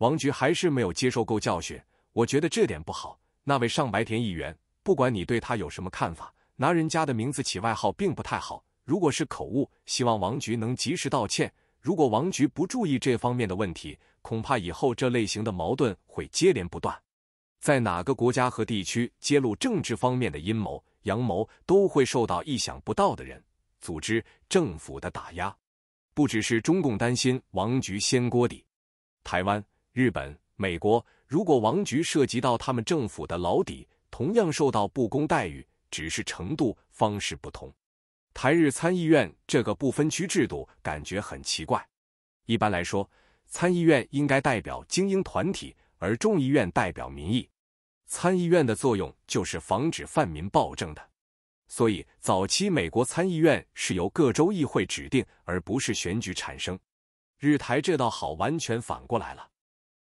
王局还是没有接受够教训，我觉得这点不好。那位上白田议员，不管你对他有什么看法，拿人家的名字起外号并不太好。如果是口误，希望王局能及时道歉。如果王局不注意这方面的问题，恐怕以后这类型的矛盾会接连不断。在哪个国家和地区揭露政治方面的阴谋阳谋，都会受到意想不到的人、组织、政府的打压。不只是中共担心王局掀锅底，台湾。日本、美国，如果王局涉及到他们政府的老底，同样受到不公待遇，只是程度方式不同。台日参议院这个不分区制度感觉很奇怪。一般来说，参议院应该代表精英团体，而众议院代表民意。参议院的作用就是防止泛民暴政的，所以早期美国参议院是由各州议会指定，而不是选举产生。日台这倒好，完全反过来了。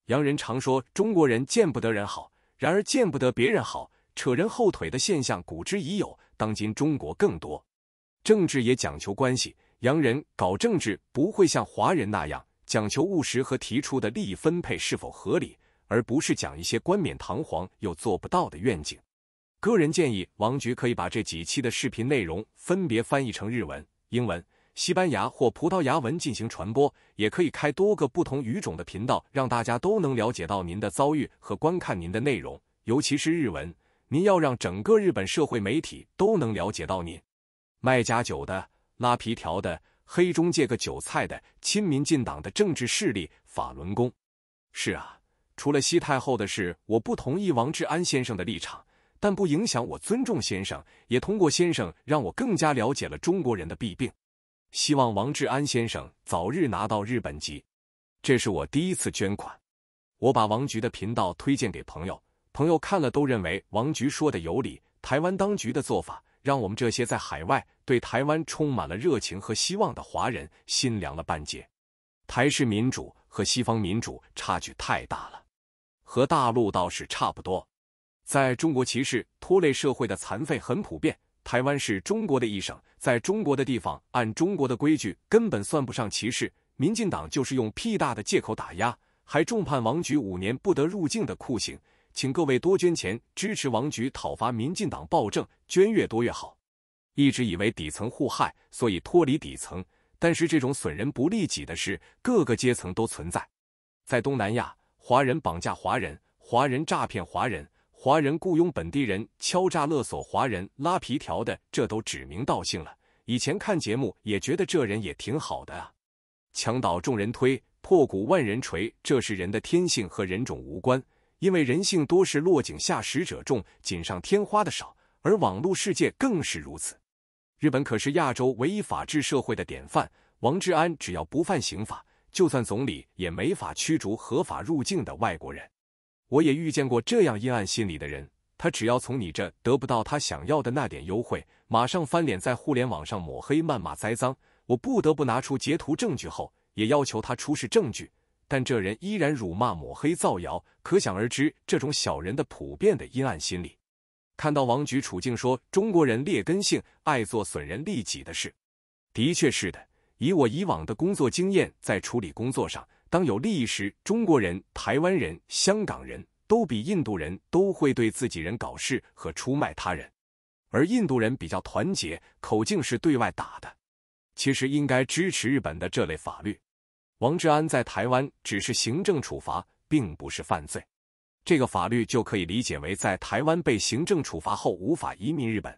洋人常说中国人见不得人好，然而见不得别人好、扯人后腿的现象古之已有，当今中国更多。政治也讲求关系，洋人搞政治不会像华人那样讲求务实和提出的利益分配是否合理，而不是讲一些冠冕堂皇又做不到的愿景。个人建议，王局可以把这几期的视频内容分别翻译成日文、英文。西班牙或葡萄牙文进行传播，也可以开多个不同语种的频道，让大家都能了解到您的遭遇和观看您的内容。尤其是日文，您要让整个日本社会媒体都能了解到您。卖假酒的、拉皮条的、黑中介个韭菜的、亲民进党的政治势力法轮功。是啊，除了西太后的事，我不同意王志安先生的立场，但不影响我尊重先生，也通过先生让我更加了解了中国人的弊病。希望王志安先生早日拿到日本籍。这是我第一次捐款。我把王局的频道推荐给朋友，朋友看了都认为王局说的有理。台湾当局的做法，让我们这些在海外对台湾充满了热情和希望的华人心凉了半截。台式民主和西方民主差距太大了，和大陆倒是差不多。在中国，歧视拖累社会的残废很普遍。台湾是中国的一省，在中国的地方，按中国的规矩，根本算不上歧视。民进党就是用屁大的借口打压，还重判王局五年不得入境的酷刑。请各位多捐钱支持王局讨伐民进党暴政，捐越多越好。一直以为底层互害，所以脱离底层，但是这种损人不利己的事，各个阶层都存在。在东南亚，华人绑架华人，华人诈骗华人。华人雇佣本地人敲诈勒索华人拉皮条的，这都指名道姓了。以前看节目也觉得这人也挺好的啊。墙倒众人推，破鼓万人锤，这是人的天性和人种无关，因为人性多是落井下石者众，锦上添花的少，而网络世界更是如此。日本可是亚洲唯一法治社会的典范，王志安只要不犯刑法，就算总理也没法驱逐合法入境的外国人。我也遇见过这样阴暗心理的人，他只要从你这得不到他想要的那点优惠，马上翻脸在互联网上抹黑、谩骂、栽赃。我不得不拿出截图证据后，也要求他出示证据，但这人依然辱骂、抹黑、造谣，可想而知这种小人的普遍的阴暗心理。看到王局处境，说中国人劣根性，爱做损人利己的事，的确是的。以我以往的工作经验，在处理工作上。当有利益时，中国人、台湾人、香港人都比印度人都会对自己人搞事和出卖他人，而印度人比较团结，口径是对外打的。其实应该支持日本的这类法律。王志安在台湾只是行政处罚，并不是犯罪，这个法律就可以理解为在台湾被行政处罚后无法移民日本。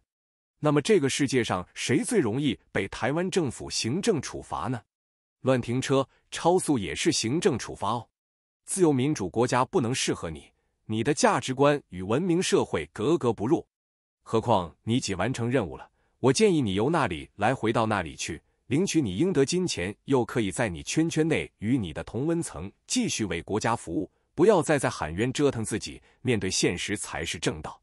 那么这个世界上谁最容易被台湾政府行政处罚呢？乱停车、超速也是行政处罚哦。自由民主国家不能适合你，你的价值观与文明社会格格不入。何况你已完成任务了，我建议你由那里来回到那里去，领取你应得金钱，又可以在你圈圈内与你的同温层继续为国家服务，不要再在喊冤折腾自己。面对现实才是正道。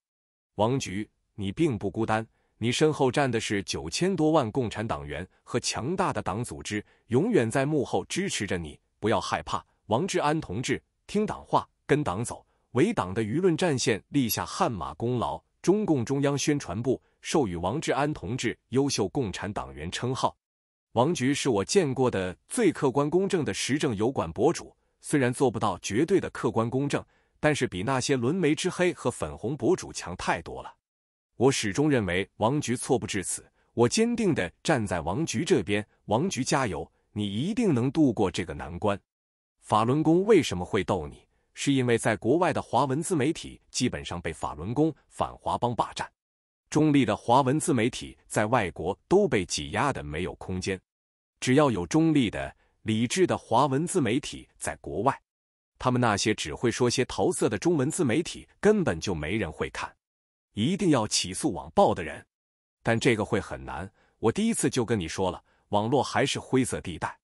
王局，你并不孤单。你身后站的是九千多万共产党员和强大的党组织，永远在幕后支持着你。不要害怕，王志安同志，听党话，跟党走，为党的舆论战线立下汗马功劳。中共中央宣传部授予王志安同志优秀共产党员称号。王局是我见过的最客观公正的时政油管博主，虽然做不到绝对的客观公正，但是比那些沦媒之黑和粉红博主强太多了。我始终认为王局错不至此，我坚定的站在王局这边。王局加油，你一定能度过这个难关。法轮功为什么会斗你？是因为在国外的华文自媒体基本上被法轮功反华帮霸占，中立的华文自媒体在外国都被挤压的没有空间。只要有中立的。理智的华文自媒体在国外，他们那些只会说些桃色的中文自媒体根本就没人会看。一定要起诉网暴的人，但这个会很难。我第一次就跟你说了，网络还是灰色地带。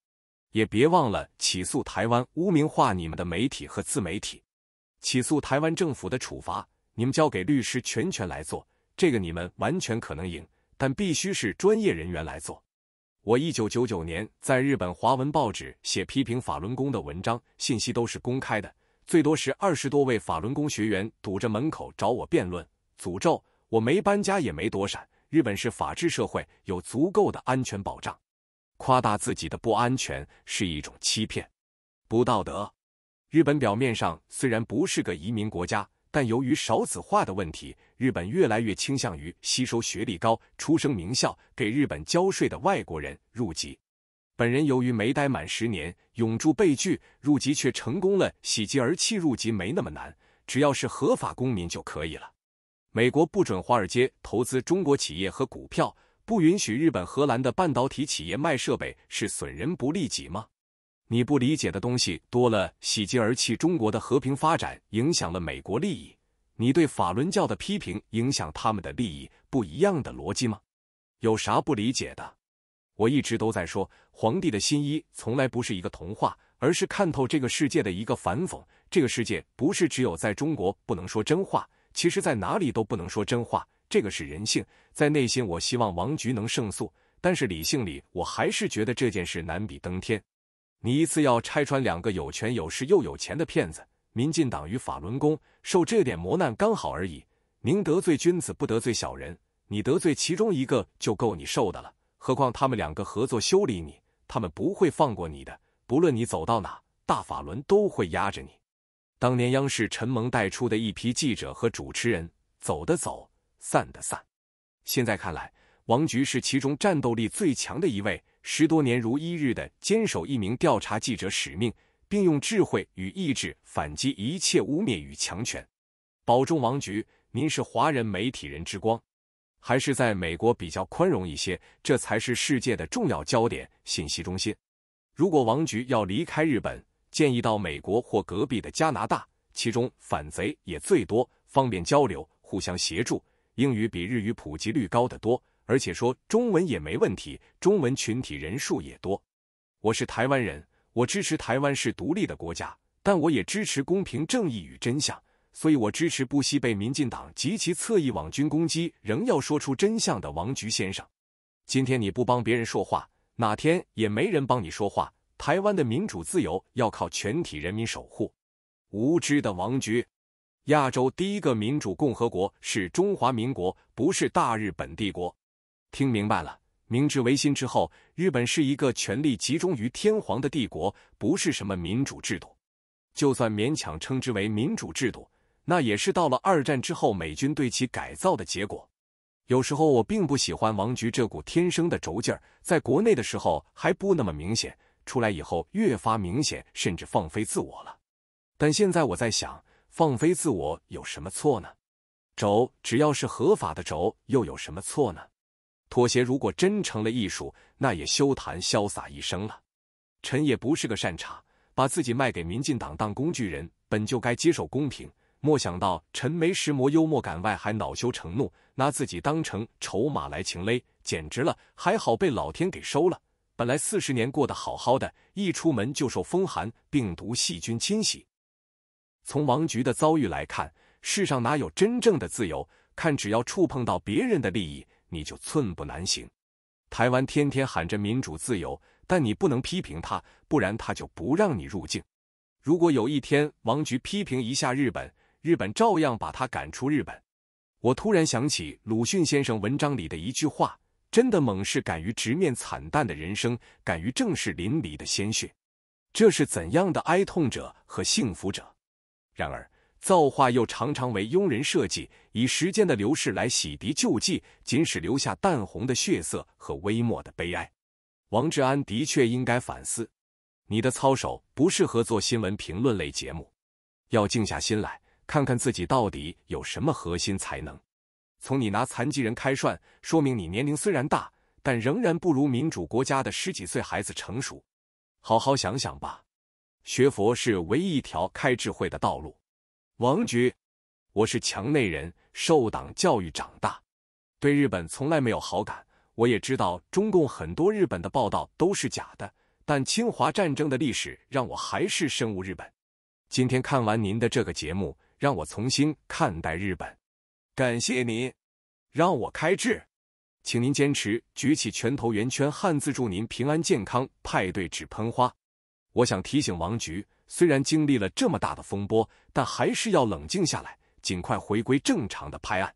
也别忘了起诉台湾污名化你们的媒体和自媒体，起诉台湾政府的处罚，你们交给律师全权来做，这个你们完全可能赢，但必须是专业人员来做。我一九九九年在日本华文报纸写批评法轮功的文章，信息都是公开的。最多是二十多位法轮功学员堵着门口找我辩论、诅咒我，没搬家也没躲闪。日本是法治社会，有足够的安全保障。夸大自己的不安全是一种欺骗，不道德。日本表面上虽然不是个移民国家。但由于少子化的问题，日本越来越倾向于吸收学历高、出生名校、给日本交税的外国人入籍。本人由于没待满十年，永住被拒，入籍却成功了。喜极而泣，入籍没那么难，只要是合法公民就可以了。美国不准华尔街投资中国企业和股票，不允许日本、荷兰的半导体企业卖设备，是损人不利己吗？你不理解的东西多了，喜极而泣。中国的和平发展影响了美国利益，你对法轮教的批评影响他们的利益，不一样的逻辑吗？有啥不理解的？我一直都在说，皇帝的新衣从来不是一个童话，而是看透这个世界的一个反讽。这个世界不是只有在中国不能说真话，其实在哪里都不能说真话。这个是人性，在内心我希望王局能胜诉，但是理性里我还是觉得这件事难比登天。你一次要拆穿两个有权有势又有钱的骗子，民进党与法轮功受这点磨难刚好而已。宁得罪君子不得罪小人，你得罪其中一个就够你受的了。何况他们两个合作修理你，他们不会放过你的。不论你走到哪，大法轮都会压着你。当年央视陈蒙带出的一批记者和主持人，走的走，散的散。现在看来，王菊是其中战斗力最强的一位。十多年如一日的坚守一名调查记者使命，并用智慧与意志反击一切污蔑与强权。保重王局，您是华人媒体人之光，还是在美国比较宽容一些？这才是世界的重要焦点信息中心。如果王局要离开日本，建议到美国或隔壁的加拿大，其中反贼也最多，方便交流，互相协助。英语比日语普及率高得多。而且说中文也没问题，中文群体人数也多。我是台湾人，我支持台湾是独立的国家，但我也支持公平正义与真相，所以我支持不惜被民进党及其侧翼网军攻击，仍要说出真相的王菊先生。今天你不帮别人说话，哪天也没人帮你说话。台湾的民主自由要靠全体人民守护。无知的王局，亚洲第一个民主共和国是中华民国，不是大日本帝国。听明白了，明治维新之后，日本是一个权力集中于天皇的帝国，不是什么民主制度。就算勉强称之为民主制度，那也是到了二战之后美军对其改造的结果。有时候我并不喜欢王局这股天生的轴劲儿，在国内的时候还不那么明显，出来以后越发明显，甚至放飞自我了。但现在我在想，放飞自我有什么错呢？轴只要是合法的轴，又有什么错呢？妥协如果真成了艺术，那也休谈潇洒一生了。臣也不是个善茬，把自己卖给民进党当工具人，本就该接受公平。莫想到臣没石磨幽默感外，还恼羞成怒，拿自己当成筹码来情勒，简直了！还好被老天给收了。本来四十年过得好好的，一出门就受风寒、病毒、细菌侵袭。从王局的遭遇来看，世上哪有真正的自由？看，只要触碰到别人的利益。你就寸步难行。台湾天天喊着民主自由，但你不能批评他，不然他就不让你入境。如果有一天王局批评一下日本，日本照样把他赶出日本。我突然想起鲁迅先生文章里的一句话：“真的猛士敢于直面惨淡的人生，敢于正视淋漓的鲜血。”这是怎样的哀痛者和幸福者？然而，造化又常常为庸人设计，以时间的流逝来洗涤旧迹，仅使留下淡红的血色和微末的悲哀。王志安的确应该反思，你的操守不适合做新闻评论类节目，要静下心来看看自己到底有什么核心才能。从你拿残疾人开涮，说明你年龄虽然大，但仍然不如民主国家的十几岁孩子成熟。好好想想吧，学佛是唯一一条开智慧的道路。王局，我是墙内人，受党教育长大，对日本从来没有好感。我也知道中共很多日本的报道都是假的，但侵华战争的历史让我还是深恶日本。今天看完您的这个节目，让我重新看待日本。感谢您，让我开智。请您坚持举起拳头圆圈汉字，祝您平安健康。派对纸喷花。我想提醒王局，虽然经历了这么大的风波，但还是要冷静下来，尽快回归正常的拍案。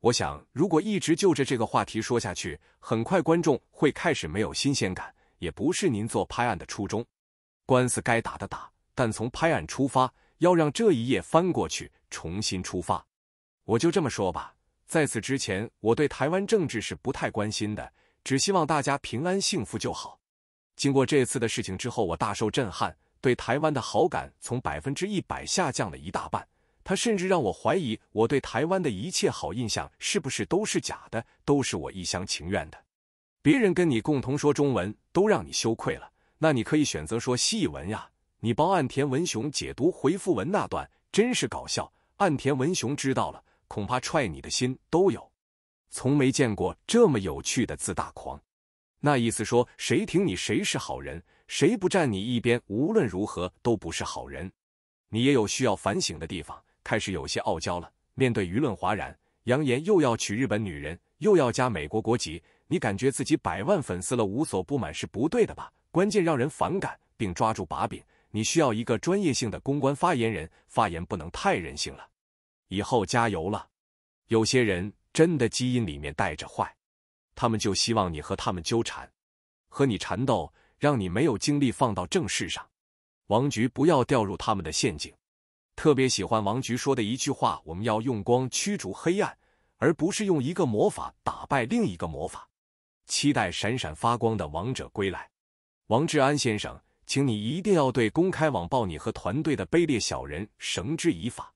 我想，如果一直就着这个话题说下去，很快观众会开始没有新鲜感，也不是您做拍案的初衷。官司该打的打，但从拍案出发，要让这一页翻过去，重新出发。我就这么说吧。在此之前，我对台湾政治是不太关心的，只希望大家平安幸福就好。经过这次的事情之后，我大受震撼，对台湾的好感从百分之一百下降了一大半。他甚至让我怀疑，我对台湾的一切好印象是不是都是假的，都是我一厢情愿的。别人跟你共同说中文，都让你羞愧了，那你可以选择说西文呀。你帮岸田文雄解读回复文那段，真是搞笑。岸田文雄知道了。恐怕踹你的心都有，从没见过这么有趣的自大狂。那意思说，谁挺你谁是好人，谁不站你一边，无论如何都不是好人。你也有需要反省的地方，开始有些傲娇了。面对舆论哗然，扬言又要娶日本女人，又要加美国国籍，你感觉自己百万粉丝了无所不满是不对的吧？关键让人反感并抓住把柄，你需要一个专业性的公关发言人，发言不能太任性了。以后加油了，有些人真的基因里面带着坏，他们就希望你和他们纠缠，和你缠斗，让你没有精力放到正事上。王局不要掉入他们的陷阱。特别喜欢王局说的一句话：我们要用光驱逐黑暗，而不是用一个魔法打败另一个魔法。期待闪闪发光的王者归来，王志安先生，请你一定要对公开网暴你和团队的卑劣小人绳之以法。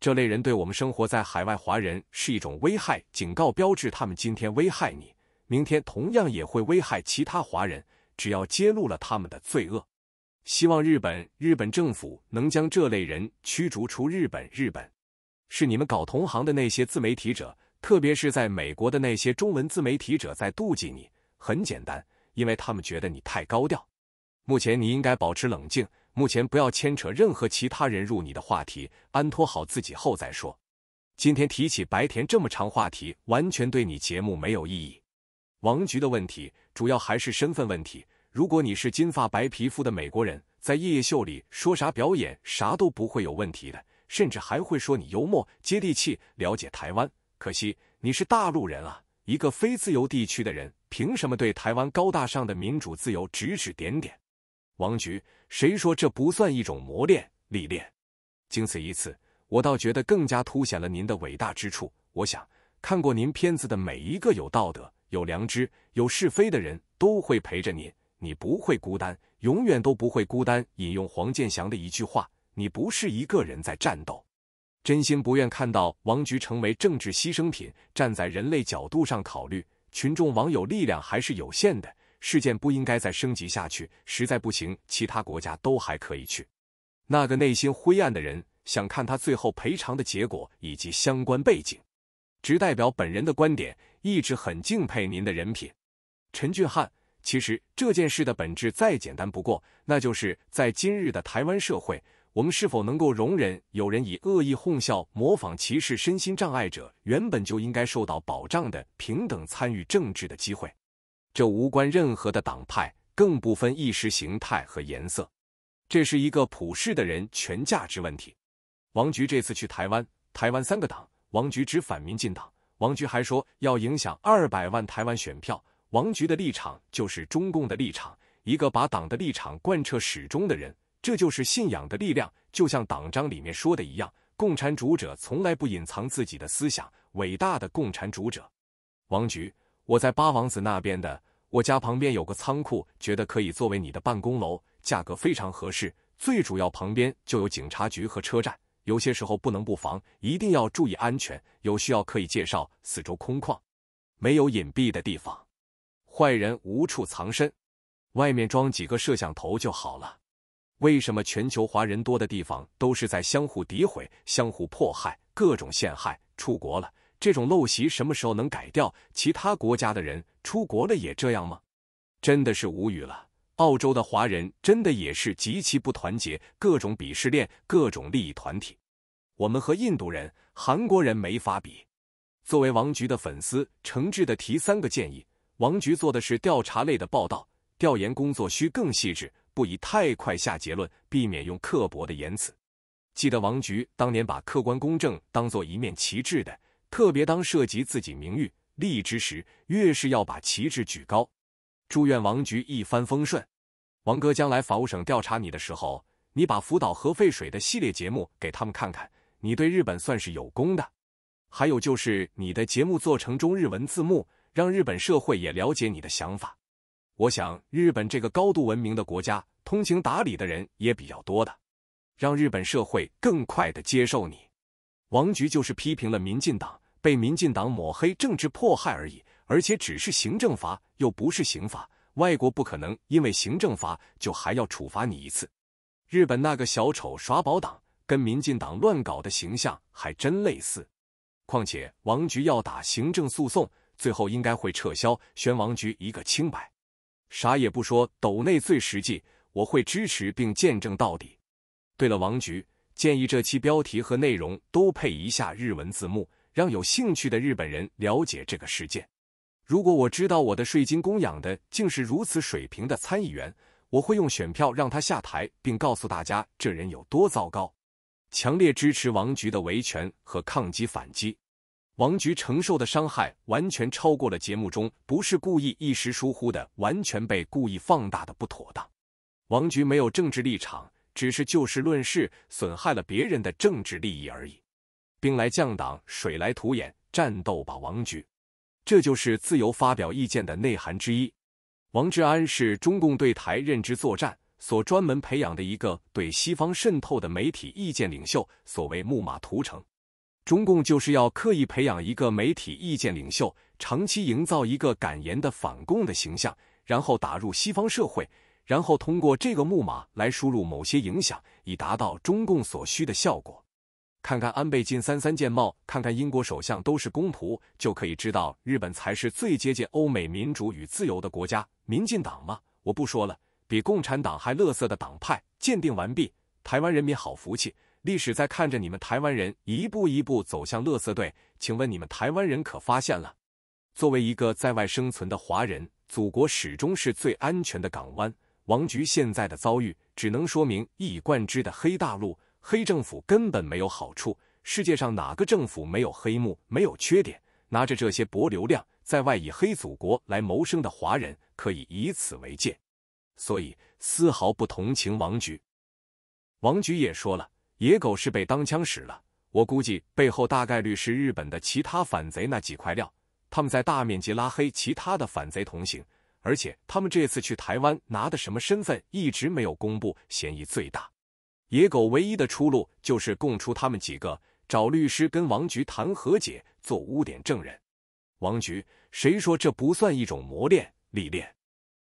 这类人对我们生活在海外华人是一种危害，警告标志。他们今天危害你，明天同样也会危害其他华人。只要揭露了他们的罪恶，希望日本日本政府能将这类人驱逐出日本。日本是你们搞同行的那些自媒体者，特别是在美国的那些中文自媒体者在妒忌你。很简单，因为他们觉得你太高调。目前你应该保持冷静。目前不要牵扯任何其他人入你的话题，安托好自己后再说。今天提起白田这么长话题，完全对你节目没有意义。王局的问题主要还是身份问题。如果你是金发白皮肤的美国人，在夜夜秀里说啥表演啥都不会有问题的，甚至还会说你幽默接地气，了解台湾。可惜你是大陆人啊，一个非自由地区的人，凭什么对台湾高大上的民主自由指指点点？王局，谁说这不算一种磨练历练？经此一次，我倒觉得更加凸显了您的伟大之处。我想，看过您片子的每一个有道德、有良知、有是非的人都会陪着您，你不会孤单，永远都不会孤单。引用黄健翔的一句话：“你不是一个人在战斗。”真心不愿看到王菊成为政治牺牲品。站在人类角度上考虑，群众网友力量还是有限的。事件不应该再升级下去，实在不行，其他国家都还可以去。那个内心灰暗的人想看他最后赔偿的结果以及相关背景，只代表本人的观点。一直很敬佩您的人品，陈俊汉。其实这件事的本质再简单不过，那就是在今日的台湾社会，我们是否能够容忍有人以恶意哄笑、模仿歧视身心障碍者原本就应该受到保障的平等参与政治的机会？这无关任何的党派，更不分意识形态和颜色，这是一个普世的人权价值问题。王局这次去台湾，台湾三个党，王局只反民进党。王局还说要影响二百万台湾选票。王局的立场就是中共的立场，一个把党的立场贯彻始终的人，这就是信仰的力量。就像党章里面说的一样，共产主者从来不隐藏自己的思想。伟大的共产主者，王局，我在八王子那边的，我家旁边有个仓库，觉得可以作为你的办公楼，价格非常合适。最主要旁边就有警察局和车站，有些时候不能不防，一定要注意安全。有需要可以介绍。四周空旷，没有隐蔽的地方，坏人无处藏身，外面装几个摄像头就好了。为什么全球华人多的地方都是在相互诋毁、相互迫害、各种陷害？出国了，这种陋习什么时候能改掉？其他国家的人出国了也这样吗？真的是无语了。澳洲的华人真的也是极其不团结，各种鄙视链，各种利益团体。我们和印度人、韩国人没法比。作为王局的粉丝，诚挚的提三个建议：王局做的是调查类的报道，调研工作需更细致，不宜太快下结论，避免用刻薄的言辞。记得王局当年把客观公正当做一面旗帜的，特别当涉及自己名誉利益之时，越是要把旗帜举高。祝愿王局一帆风顺，王哥将来法务省调查你的时候，你把福岛核废水的系列节目给他们看看，你对日本算是有功的。还有就是你的节目做成中日文字幕，让日本社会也了解你的想法。我想日本这个高度文明的国家，通情达理的人也比较多的，让日本社会更快的接受你。王局就是批评了民进党，被民进党抹黑、政治迫害而已。而且只是行政罚，又不是刑法。外国不可能因为行政罚就还要处罚你一次。日本那个小丑耍宝党，跟民进党乱搞的形象还真类似。况且王局要打行政诉讼，最后应该会撤销，宣王局一个清白。啥也不说，斗内最实际，我会支持并见证到底。对了，王局建议这期标题和内容都配一下日文字幕，让有兴趣的日本人了解这个事件。如果我知道我的税金供养的竟是如此水平的参议员，我会用选票让他下台，并告诉大家这人有多糟糕。强烈支持王局的维权和抗击反击。王局承受的伤害完全超过了节目中不是故意一时疏忽的，完全被故意放大的不妥当。王局没有政治立场，只是就事论事，损害了别人的政治利益而已。兵来将挡，水来土掩，战斗吧，王局！这就是自由发表意见的内涵之一。王志安是中共对台认知作战所专门培养的一个对西方渗透的媒体意见领袖。所谓木马屠城，中共就是要刻意培养一个媒体意见领袖，长期营造一个敢言的反共的形象，然后打入西方社会，然后通过这个木马来输入某些影响，以达到中共所需的效果。看看安倍晋三三件帽，看看英国首相都是公仆，就可以知道日本才是最接近欧美民主与自由的国家。民进党吗？我不说了，比共产党还乐色的党派。鉴定完毕，台湾人民好福气，历史在看着你们台湾人一步一步走向乐色队。请问你们台湾人可发现了？作为一个在外生存的华人，祖国始终是最安全的港湾。王局现在的遭遇，只能说明一以贯之的黑大陆。黑政府根本没有好处。世界上哪个政府没有黑幕、没有缺点？拿着这些博流量，在外以黑祖国来谋生的华人，可以以此为戒。所以丝毫不同情王局。王局也说了，野狗是被当枪使了。我估计背后大概率是日本的其他反贼那几块料，他们在大面积拉黑其他的反贼同行。而且他们这次去台湾拿的什么身份，一直没有公布，嫌疑最大。野狗唯一的出路就是供出他们几个，找律师跟王局谈和解，做污点证人。王局，谁说这不算一种磨练历练？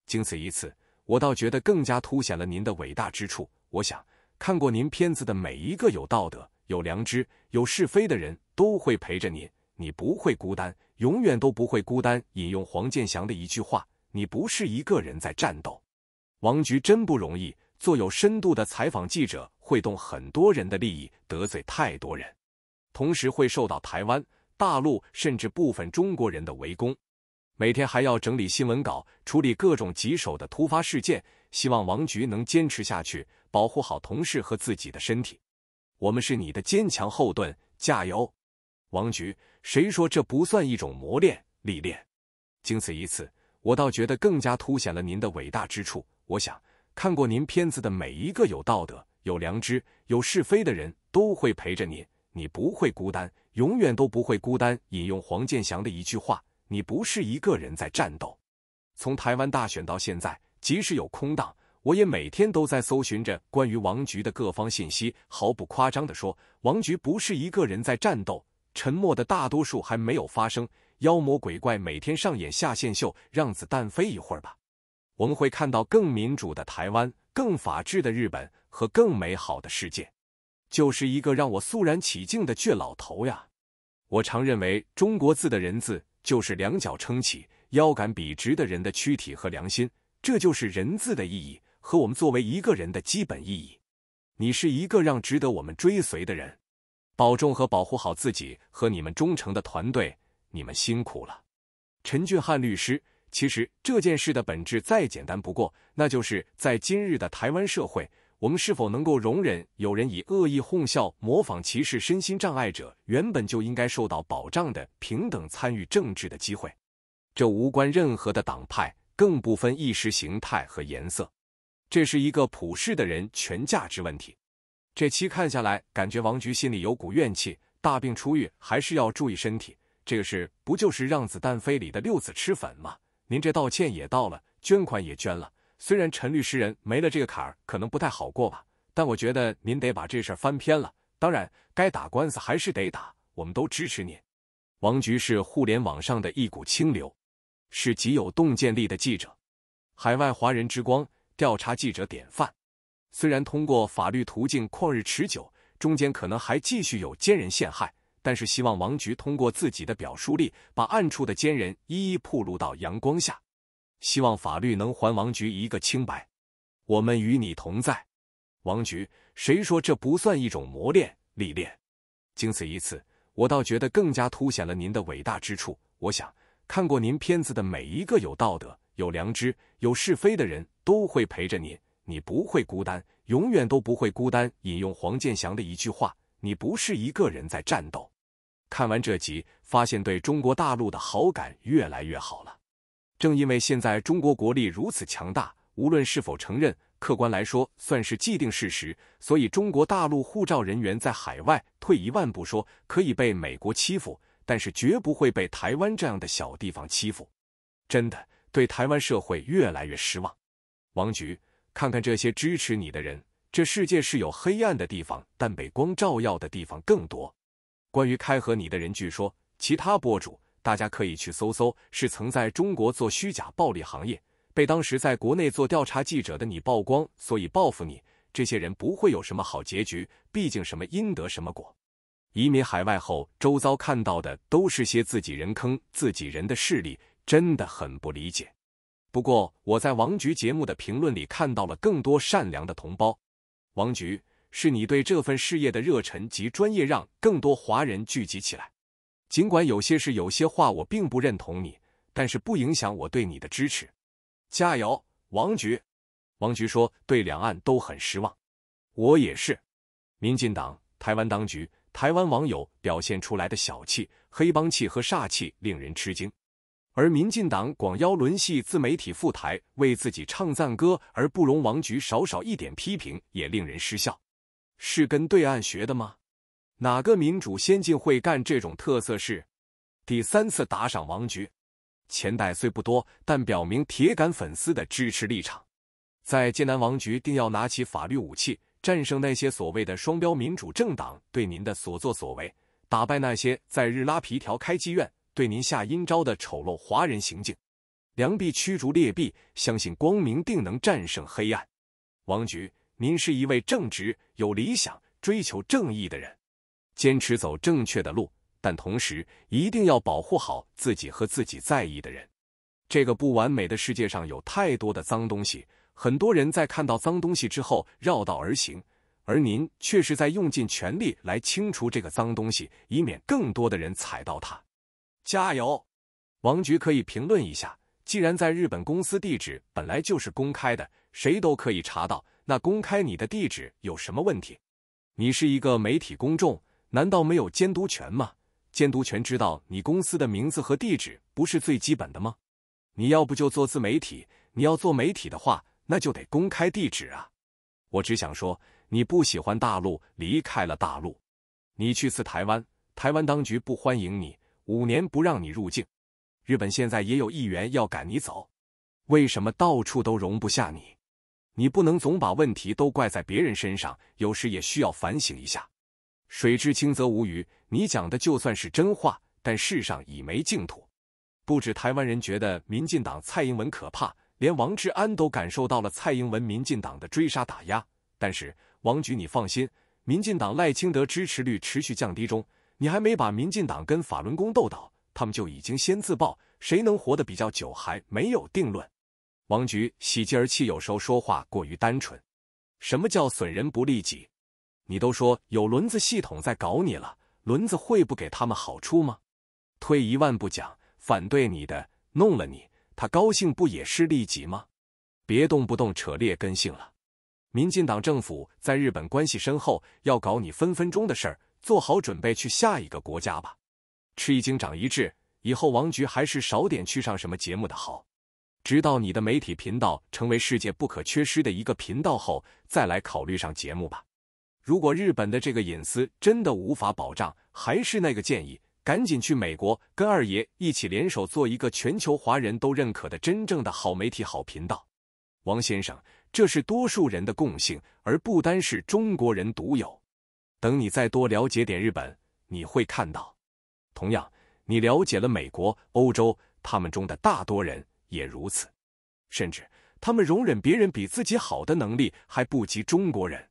经此一次，我倒觉得更加凸显了您的伟大之处。我想，看过您片子的每一个有道德、有良知、有是非的人都会陪着您，你不会孤单，永远都不会孤单。引用黄健翔的一句话：“你不是一个人在战斗。”王局真不容易。做有深度的采访记者，会动很多人的利益，得罪太多人，同时会受到台湾、大陆甚至部分中国人的围攻。每天还要整理新闻稿，处理各种棘手的突发事件。希望王局能坚持下去，保护好同事和自己的身体。我们是你的坚强后盾，加油，王局！谁说这不算一种磨练历练？经此一次，我倒觉得更加凸显了您的伟大之处。我想，看过您片子的每一个有道德、有良知、有是非的人都会陪着你，你不会孤单，永远都不会孤单。引用黄健翔的一句话：“你不是一个人在战斗。”从台湾大选到现在，即使有空档，我也每天都在搜寻着关于王局的各方信息。毫不夸张地说，王局不是一个人在战斗，沉默的大多数还没有发生。妖魔鬼怪每天上演下线秀，让子弹飞一会儿吧。我们会看到更民主的台湾、更法治的日本和更美好的世界。就是一个让我肃然起敬的倔老头呀！我常认为，中国字的人字就是两脚撑起、腰杆笔直的人的躯体和良心，这就是人字的意义和我们作为一个人的基本意义。你是一个让值得我们追随的人，保重和保护好自己和你们忠诚的团队。你们辛苦了，陈俊汉律师。其实这件事的本质再简单不过，那就是在今日的台湾社会，我们是否能够容忍有人以恶意哄笑、模仿歧视身心障碍者原本就应该受到保障的平等参与政治的机会？这无关任何的党派，更不分意识形态和颜色，这是一个普世的人权价值问题。这期看下来，感觉王局心里有股怨气，大病初愈，还是要注意身体。这个事不就是让子弹飞里的六子吃粉吗？您这道歉也道了，捐款也捐了。虽然陈律师人没了这个坎儿，可能不太好过吧，但我觉得您得把这事儿翻篇了。当然，该打官司还是得打，我们都支持您。王局是互联网上的一股清流，是极有洞见力的记者，海外华人之光，调查记者典范。虽然通过法律途径旷日持久，中间可能还继续有奸人陷害。但是希望王局通过自己的表述力，把暗处的奸人一一暴露到阳光下，希望法律能还王局一个清白。我们与你同在，王局。谁说这不算一种磨练历练？经此一次，我倒觉得更加凸显了您的伟大之处。我想，看过您片子的每一个有道德、有良知、有是非的人都会陪着您，你不会孤单，永远都不会孤单。引用黄健翔的一句话：“你不是一个人在战斗。”看完这集，发现对中国大陆的好感越来越好了。正因为现在中国国力如此强大，无论是否承认，客观来说算是既定事实，所以中国大陆护照人员在海外，退一万步说，可以被美国欺负，但是绝不会被台湾这样的小地方欺负。真的对台湾社会越来越失望。王局，看看这些支持你的人，这世界是有黑暗的地方，但被光照耀的地方更多。关于开合你的人，据说其他博主大家可以去搜搜，是曾在中国做虚假暴力行业，被当时在国内做调查记者的你曝光，所以报复你。这些人不会有什么好结局，毕竟什么因得什么果。移民海外后，周遭看到的都是些自己人坑自己人的事例，真的很不理解。不过我在王局节目的评论里看到了更多善良的同胞，王局。是你对这份事业的热忱及专业，让更多华人聚集起来。尽管有些事、有些话我并不认同你，但是不影响我对你的支持。加油，王局！王局说：“对两岸都很失望，我也是。”民进党、台湾当局、台湾网友表现出来的小气、黑帮气和煞气令人吃惊，而民进党广邀轮系自媒体赴台为自己唱赞歌，而不容王局少少一点批评，也令人失笑。是跟对岸学的吗？哪个民主先进会干这种特色事？第三次打赏王局，钱袋虽不多，但表明铁杆粉丝的支持立场。在艰难王局定要拿起法律武器，战胜那些所谓的双标民主政党对您的所作所为，打败那些在日拉皮条开妓院对您下阴招的丑陋华人行径。良币驱逐劣币，相信光明定能战胜黑暗。王局。您是一位正直、有理想、追求正义的人，坚持走正确的路，但同时一定要保护好自己和自己在意的人。这个不完美的世界上有太多的脏东西，很多人在看到脏东西之后绕道而行，而您却是在用尽全力来清除这个脏东西，以免更多的人踩到它。加油！王局可以评论一下，既然在日本公司地址本来就是公开的，谁都可以查到。那公开你的地址有什么问题？你是一个媒体公众，难道没有监督权吗？监督权知道你公司的名字和地址不是最基本的吗？你要不就做自媒体，你要做媒体的话，那就得公开地址啊！我只想说，你不喜欢大陆，离开了大陆，你去次台湾，台湾当局不欢迎你，五年不让你入境。日本现在也有议员要赶你走，为什么到处都容不下你？你不能总把问题都怪在别人身上，有时也需要反省一下。水至清则无鱼，你讲的就算是真话，但世上已没净土。不止台湾人觉得民进党蔡英文可怕，连王志安都感受到了蔡英文民进党的追杀打压。但是王局，你放心，民进党赖清德支持率持续降低中，你还没把民进党跟法轮功斗倒。他们就已经先自爆，谁能活得比较久还没有定论。王局喜极而泣，有时候说话过于单纯。什么叫损人不利己？你都说有轮子系统在搞你了，轮子会不给他们好处吗？退一万步讲，反对你的弄了你，他高兴不也是利己吗？别动不动扯劣根性了。民进党政府在日本关系深厚，要搞你分分钟的事儿，做好准备去下一个国家吧。吃一惊长一智，以后王局还是少点去上什么节目的好。直到你的媒体频道成为世界不可缺失的一个频道后，再来考虑上节目吧。如果日本的这个隐私真的无法保障，还是那个建议，赶紧去美国跟二爷一起联手做一个全球华人都认可的真正的好媒体、好频道。王先生，这是多数人的共性，而不单是中国人独有。等你再多了解点日本，你会看到。同样，你了解了美国、欧洲，他们中的大多人也如此，甚至他们容忍别人比自己好的能力还不及中国人。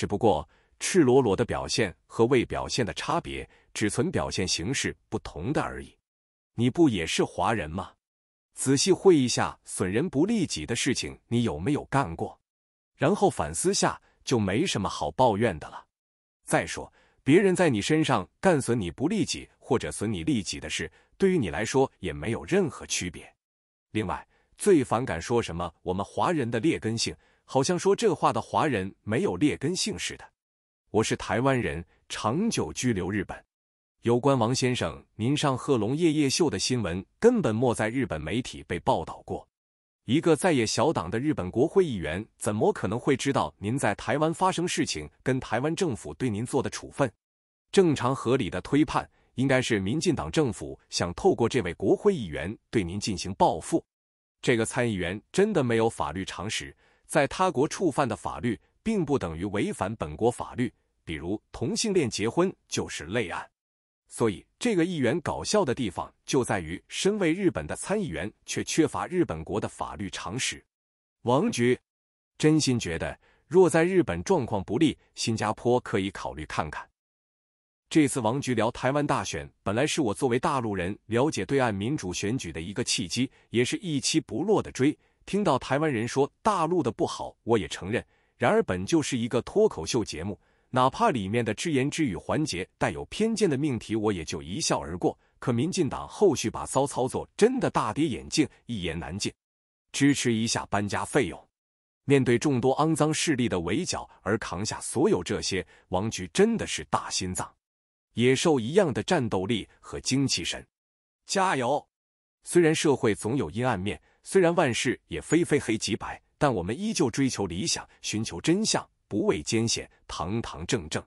只不过赤裸裸的表现和未表现的差别，只存表现形式不同的而已。你不也是华人吗？仔细会一下损人不利己的事情，你有没有干过？然后反思下，就没什么好抱怨的了。再说。别人在你身上干损你不利己或者损你利己的事，对于你来说也没有任何区别。另外，最反感说什么我们华人的劣根性，好像说这话的华人没有劣根性似的。我是台湾人，长久居留日本。有关王先生您上贺龙夜夜秀的新闻，根本没在日本媒体被报道过。一个在野小党的日本国会议员，怎么可能会知道您在台湾发生事情，跟台湾政府对您做的处分？正常合理的推判，应该是民进党政府想透过这位国会议员对您进行报复。这个参议员真的没有法律常识，在他国触犯的法律，并不等于违反本国法律。比如同性恋结婚就是类案。所以，这个议员搞笑的地方就在于，身为日本的参议员，却缺乏日本国的法律常识。王局真心觉得，若在日本状况不利，新加坡可以考虑看看。这次王局聊台湾大选，本来是我作为大陆人了解对岸民主选举的一个契机，也是一期不落的追。听到台湾人说大陆的不好，我也承认。然而，本就是一个脱口秀节目。哪怕里面的只言只语环节带有偏见的命题，我也就一笑而过。可民进党后续把骚操作真的大跌眼镜，一言难尽。支持一下搬家费用，面对众多肮脏势力的围剿而扛下所有这些，王局真的是大心脏，野兽一样的战斗力和精气神，加油！虽然社会总有阴暗面，虽然万事也非非黑即白，但我们依旧追求理想，寻求真相。不畏艰险，堂堂正正，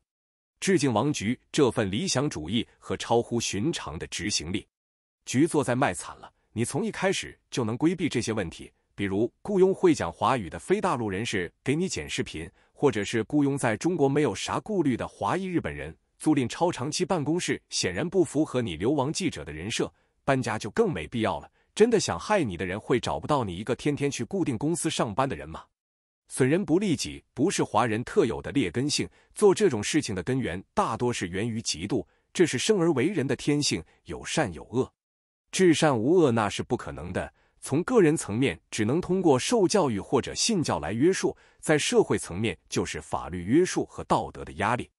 致敬王局这份理想主义和超乎寻常的执行力。局座在卖惨了，你从一开始就能规避这些问题，比如雇佣会讲华语的非大陆人士给你剪视频，或者是雇佣在中国没有啥顾虑的华裔日本人租赁超长期办公室，显然不符合你流亡记者的人设。搬家就更没必要了，真的想害你的人会找不到你一个天天去固定公司上班的人吗？损人不利己不是华人特有的劣根性，做这种事情的根源大多是源于嫉妒，这是生而为人的天性，有善有恶，至善无恶那是不可能的。从个人层面，只能通过受教育或者信教来约束；在社会层面，就是法律约束和道德的压力。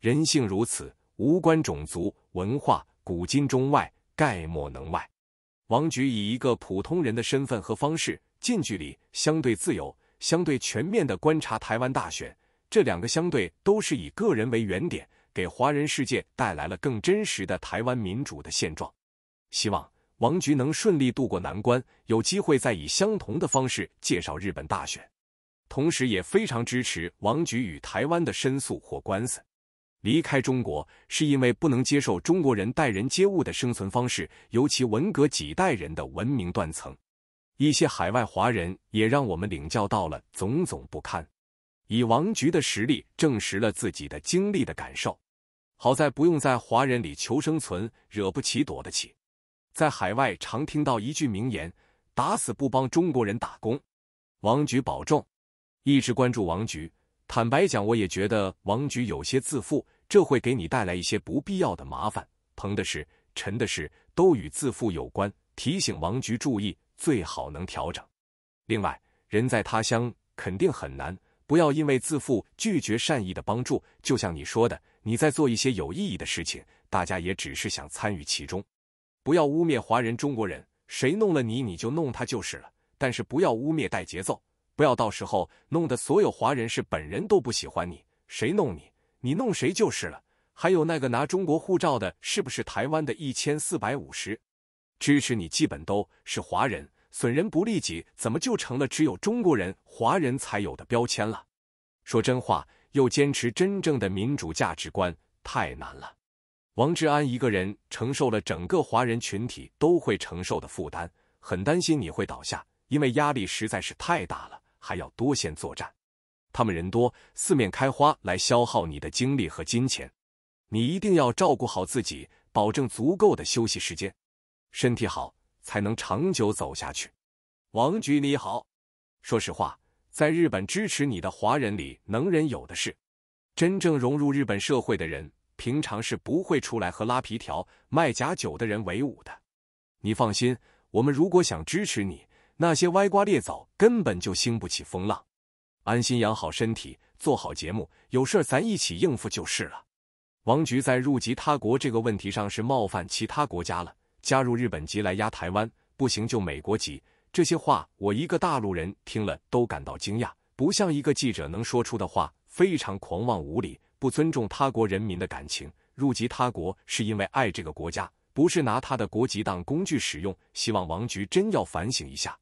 人性如此，无关种族文化，古今中外，概莫能外。王菊以一个普通人的身份和方式，近距离、相对自由。相对全面的观察台湾大选，这两个相对都是以个人为原点，给华人世界带来了更真实的台湾民主的现状。希望王菊能顺利渡过难关，有机会再以相同的方式介绍日本大选。同时，也非常支持王菊与台湾的申诉或官司。离开中国是因为不能接受中国人待人接物的生存方式，尤其文革几代人的文明断层。一些海外华人也让我们领教到了种种不堪。以王局的实力证实了自己的经历的感受。好在不用在华人里求生存，惹不起躲得起。在海外常听到一句名言：“打死不帮中国人打工。”王局保重。一直关注王局，坦白讲，我也觉得王局有些自负，这会给你带来一些不必要的麻烦。彭的事、陈的事都与自负有关，提醒王局注意，最好能调整。另外，人在他乡肯定很难，不要因为自负拒绝善意的帮助。就像你说的，你在做一些有意义的事情，大家也只是想参与其中。不要污蔑华人、中国人，谁弄了你，你就弄他就是了。但是不要污蔑带节奏。不要到时候弄得所有华人是本人都不喜欢你，谁弄你，你弄谁就是了。还有那个拿中国护照的，是不是台湾的一千四百五十？支持你基本都是华人，损人不利己，怎么就成了只有中国人、华人才有的标签了？说真话，又坚持真正的民主价值观，太难了。王志安一个人承受了整个华人群体都会承受的负担，很担心你会倒下，因为压力实在是太大了。还要多线作战，他们人多，四面开花，来消耗你的精力和金钱。你一定要照顾好自己，保证足够的休息时间，身体好才能长久走下去。王局你好，说实话，在日本支持你的华人里，能人有的是。真正融入日本社会的人，平常是不会出来和拉皮条、卖假酒的人为伍的。你放心，我们如果想支持你。那些歪瓜裂枣根本就兴不起风浪，安心养好身体，做好节目，有事儿咱一起应付就是了。王局在入籍他国这个问题上是冒犯其他国家了，加入日本籍来压台湾，不行就美国籍。这些话我一个大陆人听了都感到惊讶，不像一个记者能说出的话，非常狂妄无礼，不尊重他国人民的感情。入籍他国是因为爱这个国家，不是拿他的国籍当工具使用。希望王局真要反省一下。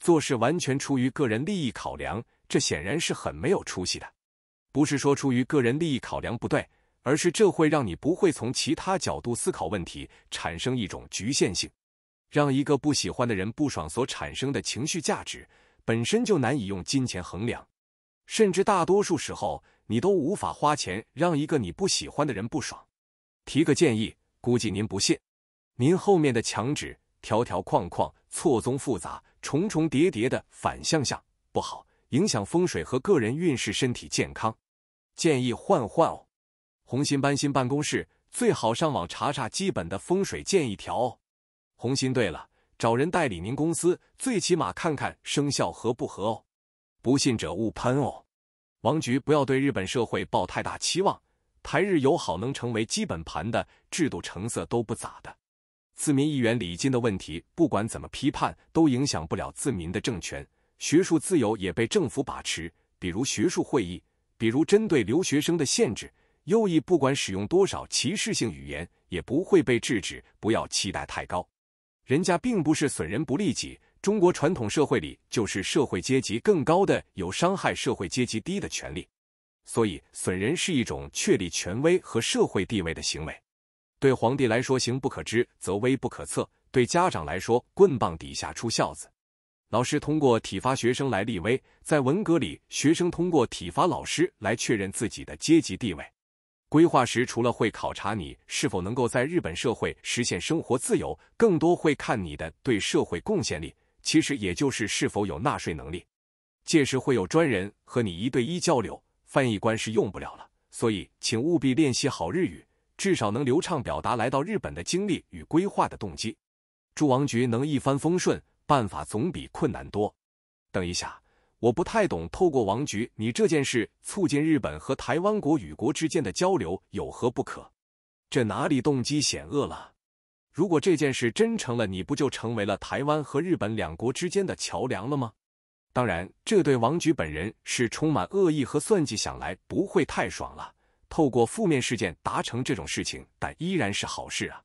做事完全出于个人利益考量，这显然是很没有出息的。不是说出于个人利益考量不对，而是这会让你不会从其他角度思考问题，产生一种局限性，让一个不喜欢的人不爽所产生的情绪价值本身就难以用金钱衡量，甚至大多数时候你都无法花钱让一个你不喜欢的人不爽。提个建议，估计您不信，您后面的墙纸条条框框错综复杂。重重叠叠的反向向不好，影响风水和个人运势、身体健康，建议换换哦。红心搬新办公室，最好上网查查基本的风水建议条哦。红心，对了，找人代理您公司，最起码看看生肖合不合哦。不信者勿喷哦。王局不要对日本社会抱太大期望，台日友好能成为基本盘的制度成色都不咋的。自民议员礼金的问题，不管怎么批判，都影响不了自民的政权。学术自由也被政府把持，比如学术会议，比如针对留学生的限制。右翼不管使用多少歧视性语言，也不会被制止。不要期待太高，人家并不是损人不利己。中国传统社会里，就是社会阶级更高的有伤害社会阶级低的权利，所以损人是一种确立权威和社会地位的行为。对皇帝来说，行不可知，则威不可测；对家长来说，棍棒底下出孝子。老师通过体罚学生来立威，在文革里，学生通过体罚老师来确认自己的阶级地位。规划时，除了会考察你是否能够在日本社会实现生活自由，更多会看你的对社会贡献力，其实也就是是否有纳税能力。届时会有专人和你一对一交流，翻译官是用不了了，所以请务必练习好日语。至少能流畅表达来到日本的经历与规划的动机。祝王局能一帆风顺，办法总比困难多。等一下，我不太懂，透过王局，你这件事促进日本和台湾国与国之间的交流有何不可？这哪里动机险恶了？如果这件事真成了，你不就成为了台湾和日本两国之间的桥梁了吗？当然，这对王局本人是充满恶意和算计，想来不会太爽了。透过负面事件达成这种事情，但依然是好事啊！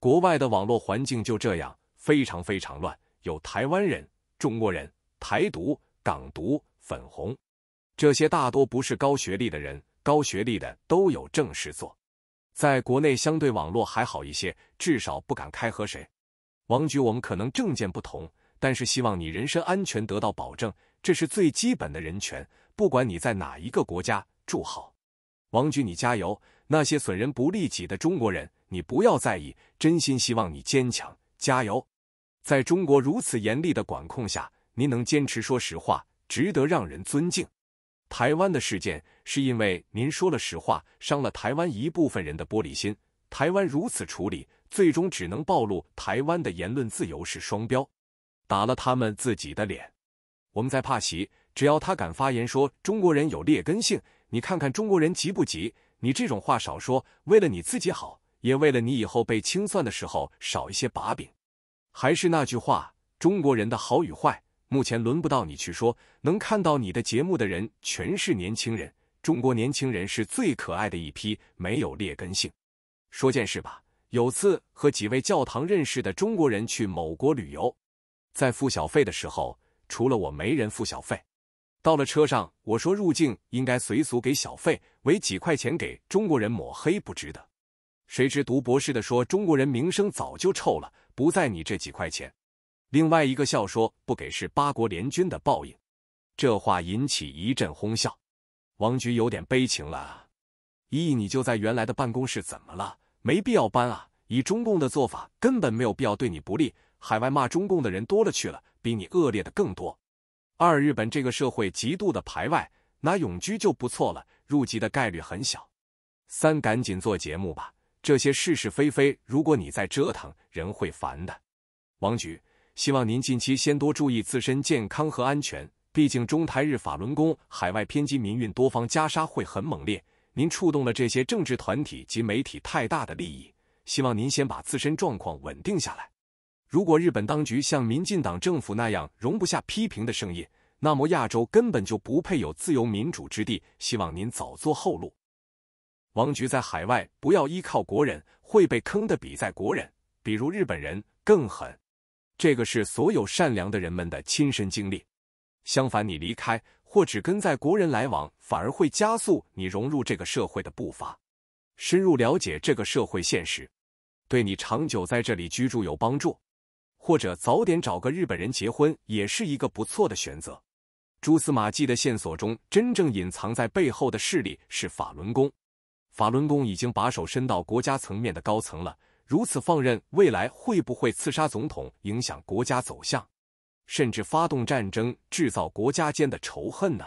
国外的网络环境就这样，非常非常乱，有台湾人、中国人、台独、港独、粉红，这些大多不是高学历的人，高学历的都有正事做。在国内相对网络还好一些，至少不敢开和谁。王局，我们可能政见不同，但是希望你人身安全得到保证，这是最基本的人权。不管你在哪一个国家，住好。王局，你加油！那些损人不利己的中国人，你不要在意。真心希望你坚强，加油！在中国如此严厉的管控下，您能坚持说实话，值得让人尊敬。台湾的事件是因为您说了实话，伤了台湾一部分人的玻璃心。台湾如此处理，最终只能暴露台湾的言论自由是双标，打了他们自己的脸。我们在怕习，只要他敢发言说中国人有劣根性，你看看中国人急不急？你这种话少说，为了你自己好，也为了你以后被清算的时候少一些把柄。还是那句话，中国人的好与坏，目前轮不到你去说。能看到你的节目的人全是年轻人，中国年轻人是最可爱的一批，没有劣根性。说件事吧，有次和几位教堂认识的中国人去某国旅游，在付小费的时候，除了我没人付小费。到了车上，我说入境应该随俗给小费，为几块钱给中国人抹黑不值得。谁知读博士的说中国人名声早就臭了，不在你这几块钱。另外一个笑说不给是八国联军的报应，这话引起一阵哄笑。王局有点悲情了，依依你就在原来的办公室怎么了？没必要搬啊！以中共的做法根本没有必要对你不利，海外骂中共的人多了去了，比你恶劣的更多。二日本这个社会极度的排外，拿永居就不错了，入籍的概率很小。三赶紧做节目吧，这些是是非非，如果你再折腾，人会烦的。王局，希望您近期先多注意自身健康和安全，毕竟中台日法轮功海外偏激民运多方加杀会很猛烈，您触动了这些政治团体及媒体太大的利益，希望您先把自身状况稳定下来。如果日本当局像民进党政府那样容不下批评的声音，那么亚洲根本就不配有自由民主之地。希望您早做后路。王局在海外不要依靠国人，会被坑的比在国人，比如日本人更狠。这个是所有善良的人们的亲身经历。相反，你离开或只跟在国人来往，反而会加速你融入这个社会的步伐，深入了解这个社会现实，对你长久在这里居住有帮助。或者早点找个日本人结婚，也是一个不错的选择。蛛丝马迹的线索中，真正隐藏在背后的势力是法轮功。法轮功已经把手伸到国家层面的高层了，如此放任，未来会不会刺杀总统，影响国家走向，甚至发动战争，制造国家间的仇恨呢？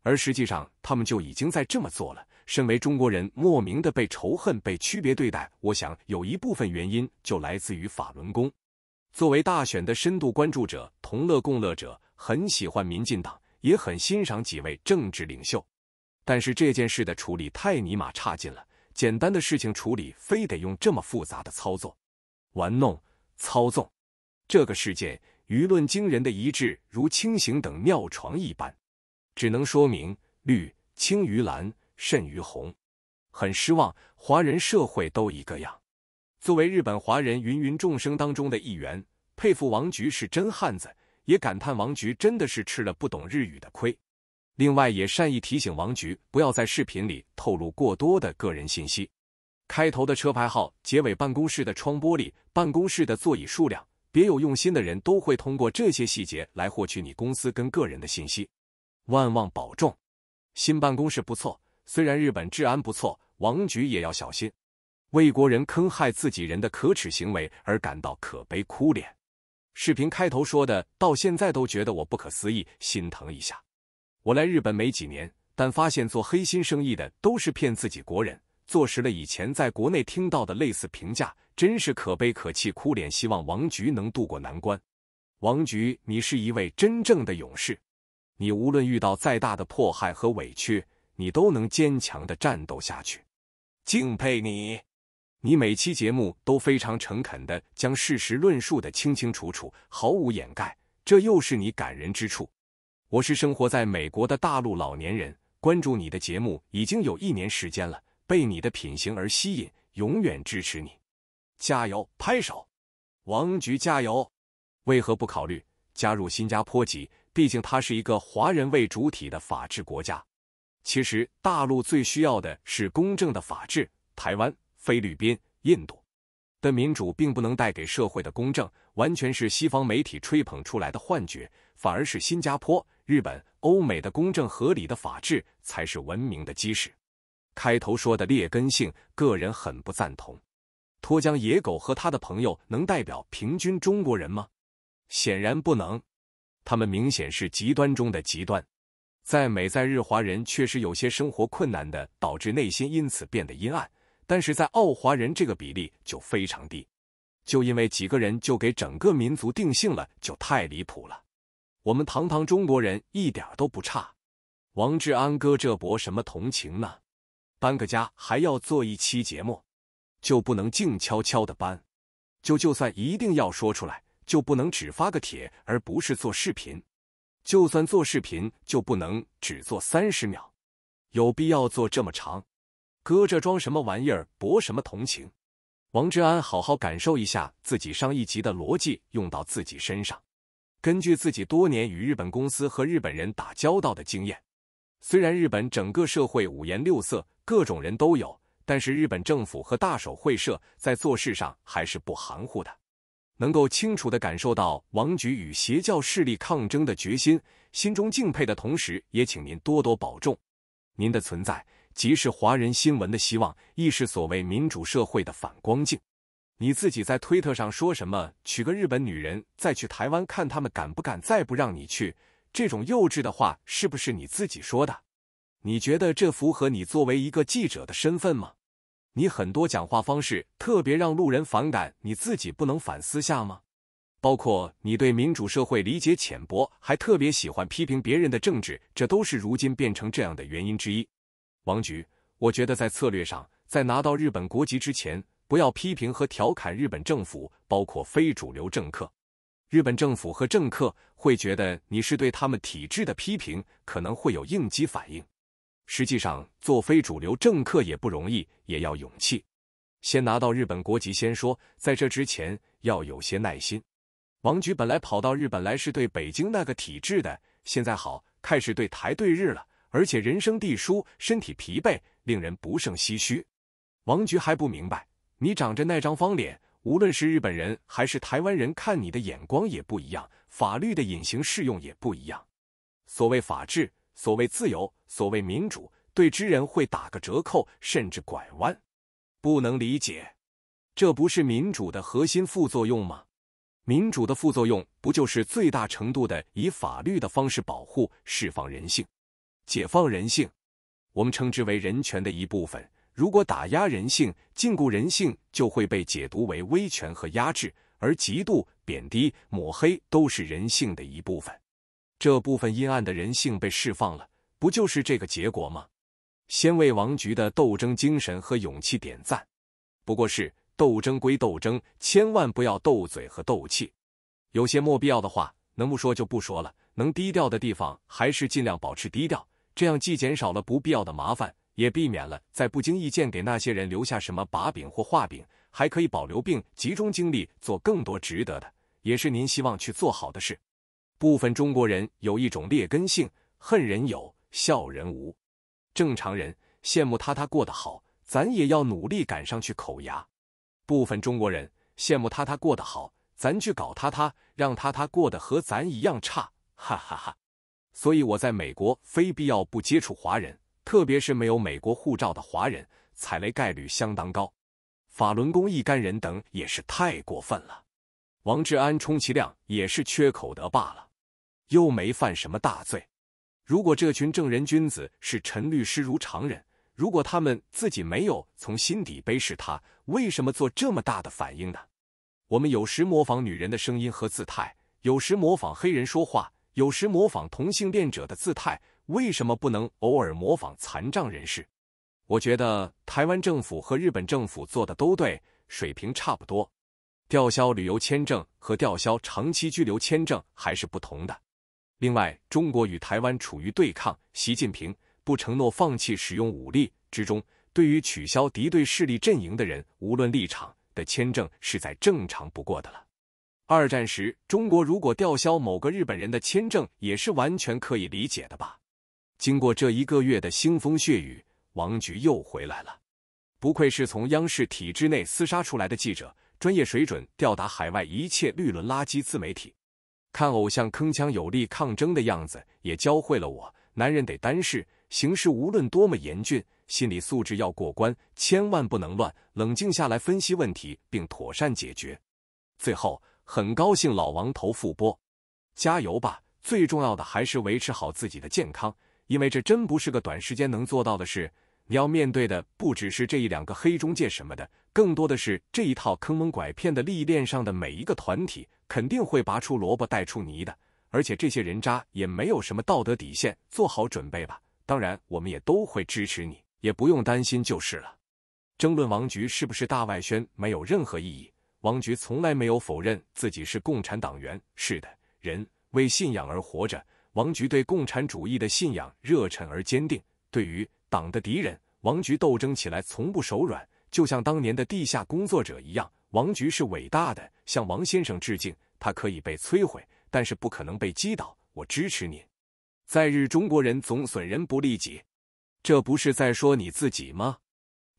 而实际上，他们就已经在这么做了。身为中国人，莫名的被仇恨、被区别对待，我想有一部分原因就来自于法轮功。作为大选的深度关注者，同乐共乐者很喜欢民进党，也很欣赏几位政治领袖。但是这件事的处理太尼玛差劲了，简单的事情处理非得用这么复杂的操作、玩弄、操纵。这个事件舆论惊人的一致，如清醒等尿床一般，只能说明绿青于蓝，甚于红。很失望，华人社会都一个样。作为日本华人芸芸众生当中的一员，佩服王局是真汉子，也感叹王局真的是吃了不懂日语的亏。另外，也善意提醒王局不要在视频里透露过多的个人信息。开头的车牌号，结尾办公室的窗玻璃，办公室的座椅数量，别有用心的人都会通过这些细节来获取你公司跟个人的信息。万望保重。新办公室不错，虽然日本治安不错，王局也要小心。为国人坑害自己人的可耻行为而感到可悲哭脸。视频开头说的，到现在都觉得我不可思议，心疼一下。我来日本没几年，但发现做黑心生意的都是骗自己国人，坐实了以前在国内听到的类似评价，真是可悲可气，哭脸。希望王菊能渡过难关。王菊，你是一位真正的勇士，你无论遇到再大的迫害和委屈，你都能坚强的战斗下去，敬佩你。你每期节目都非常诚恳的将事实论述的清清楚楚，毫无掩盖，这又是你感人之处。我是生活在美国的大陆老年人，关注你的节目已经有一年时间了，被你的品行而吸引，永远支持你，加油，拍手。王局加油！为何不考虑加入新加坡籍？毕竟它是一个华人为主体的法治国家。其实大陆最需要的是公正的法治。台湾、菲律宾、印度的民主并不能带给社会的公正，完全是西方媒体吹捧出来的幻觉。反而是新加坡、日本、欧美的公正合理的法治才是文明的基石。开头说的劣根性，个人很不赞同。脱缰野狗和他的朋友能代表平均中国人吗？显然不能。他们明显是极端中的极端。在美在日华人确实有些生活困难的，导致内心因此变得阴暗。但是在澳华人这个比例就非常低，就因为几个人就给整个民族定性了，就太离谱了。我们堂堂中国人一点都不差。王志安哥这博什么同情呢？搬个家还要做一期节目，就不能静悄悄的搬？就就算一定要说出来，就不能只发个帖而不是做视频？就算做视频，就不能只做三十秒？有必要做这么长？哥这装什么玩意儿？博什么同情？王志安好好感受一下自己上一集的逻辑用到自己身上。根据自己多年与日本公司和日本人打交道的经验，虽然日本整个社会五颜六色，各种人都有，但是日本政府和大手会社在做事上还是不含糊的。能够清楚的感受到王局与邪教势力抗争的决心，心中敬佩的同时，也请您多多保重。您的存在即是华人新闻的希望，亦是所谓民主社会的反光镜。你自己在推特上说什么？娶个日本女人再去台湾看他们敢不敢再不让你去？这种幼稚的话是不是你自己说的？你觉得这符合你作为一个记者的身份吗？你很多讲话方式特别让路人反感，你自己不能反思下吗？包括你对民主社会理解浅薄，还特别喜欢批评别人的政治，这都是如今变成这样的原因之一。王局，我觉得在策略上，在拿到日本国籍之前，不要批评和调侃日本政府，包括非主流政客。日本政府和政客会觉得你是对他们体制的批评，可能会有应激反应。实际上，做非主流政客也不容易，也要勇气。先拿到日本国籍先说，在这之前要有些耐心。王局本来跑到日本来是对北京那个体制的，现在好开始对台对日了，而且人生地疏，身体疲惫，令人不胜唏嘘。王局还不明白，你长着那张方脸，无论是日本人还是台湾人，看你的眼光也不一样，法律的隐形适用也不一样。所谓法治。所谓自由，所谓民主，对之人会打个折扣，甚至拐弯，不能理解。这不是民主的核心副作用吗？民主的副作用不就是最大程度的以法律的方式保护、释放人性、解放人性？我们称之为人权的一部分。如果打压人性、禁锢人性，就会被解读为威权和压制，而嫉妒、贬低、抹黑都是人性的一部分。这部分阴暗的人性被释放了，不就是这个结果吗？先为王局的斗争精神和勇气点赞。不过是斗争归斗争，千万不要斗嘴和斗气。有些没必要的话，能不说就不说了。能低调的地方，还是尽量保持低调。这样既减少了不必要的麻烦，也避免了在不经意间给那些人留下什么把柄或画饼，还可以保留并集中精力做更多值得的，也是您希望去做好的事。部分中国人有一种劣根性，恨人有，笑人无。正常人羡慕他他过得好，咱也要努力赶上去口牙。部分中国人羡慕他他过得好，咱去搞他他，让他他过得和咱一样差，哈哈哈。所以我在美国非必要不接触华人，特别是没有美国护照的华人，踩雷概率相当高。法轮功一干人等也是太过分了。王志安充其量也是缺口德罢了。又没犯什么大罪。如果这群正人君子是陈律师如常人，如果他们自己没有从心底背视他，为什么做这么大的反应呢？我们有时模仿女人的声音和姿态，有时模仿黑人说话，有时模仿同性恋者的姿态，为什么不能偶尔模仿残障人士？我觉得台湾政府和日本政府做的都对，水平差不多。吊销旅游签证和吊销长期居留签证还是不同的。另外，中国与台湾处于对抗，习近平不承诺放弃使用武力之中，对于取消敌对势力阵营的人，无论立场的签证是再正常不过的了。二战时，中国如果吊销某个日本人的签证，也是完全可以理解的吧？经过这一个月的腥风血雨，王菊又回来了。不愧是从央视体制内厮杀出来的记者，专业水准吊打海外一切绿轮垃圾自媒体。看偶像铿锵有力抗争的样子，也教会了我：男人得单事，形势无论多么严峻，心理素质要过关，千万不能乱，冷静下来分析问题，并妥善解决。最后。很高兴老王头复播，加油吧！最重要的还是维持好自己的健康，因为这真不是个短时间能做到的事。你要面对的不只是这一两个黑中介什么的，更多的是这一套坑蒙拐骗的利益链上的每一个团体，肯定会拔出萝卜带出泥的。而且这些人渣也没有什么道德底线，做好准备吧。当然，我们也都会支持你，也不用担心就是了。争论王局是不是大外宣没有任何意义。王菊从来没有否认自己是共产党员。是的，人为信仰而活着。王菊对共产主义的信仰热忱而坚定。对于党的敌人，王菊斗争起来从不手软，就像当年的地下工作者一样。王菊是伟大的，向王先生致敬。他可以被摧毁，但是不可能被击倒。我支持你。在日中国人总损人不利己，这不是在说你自己吗？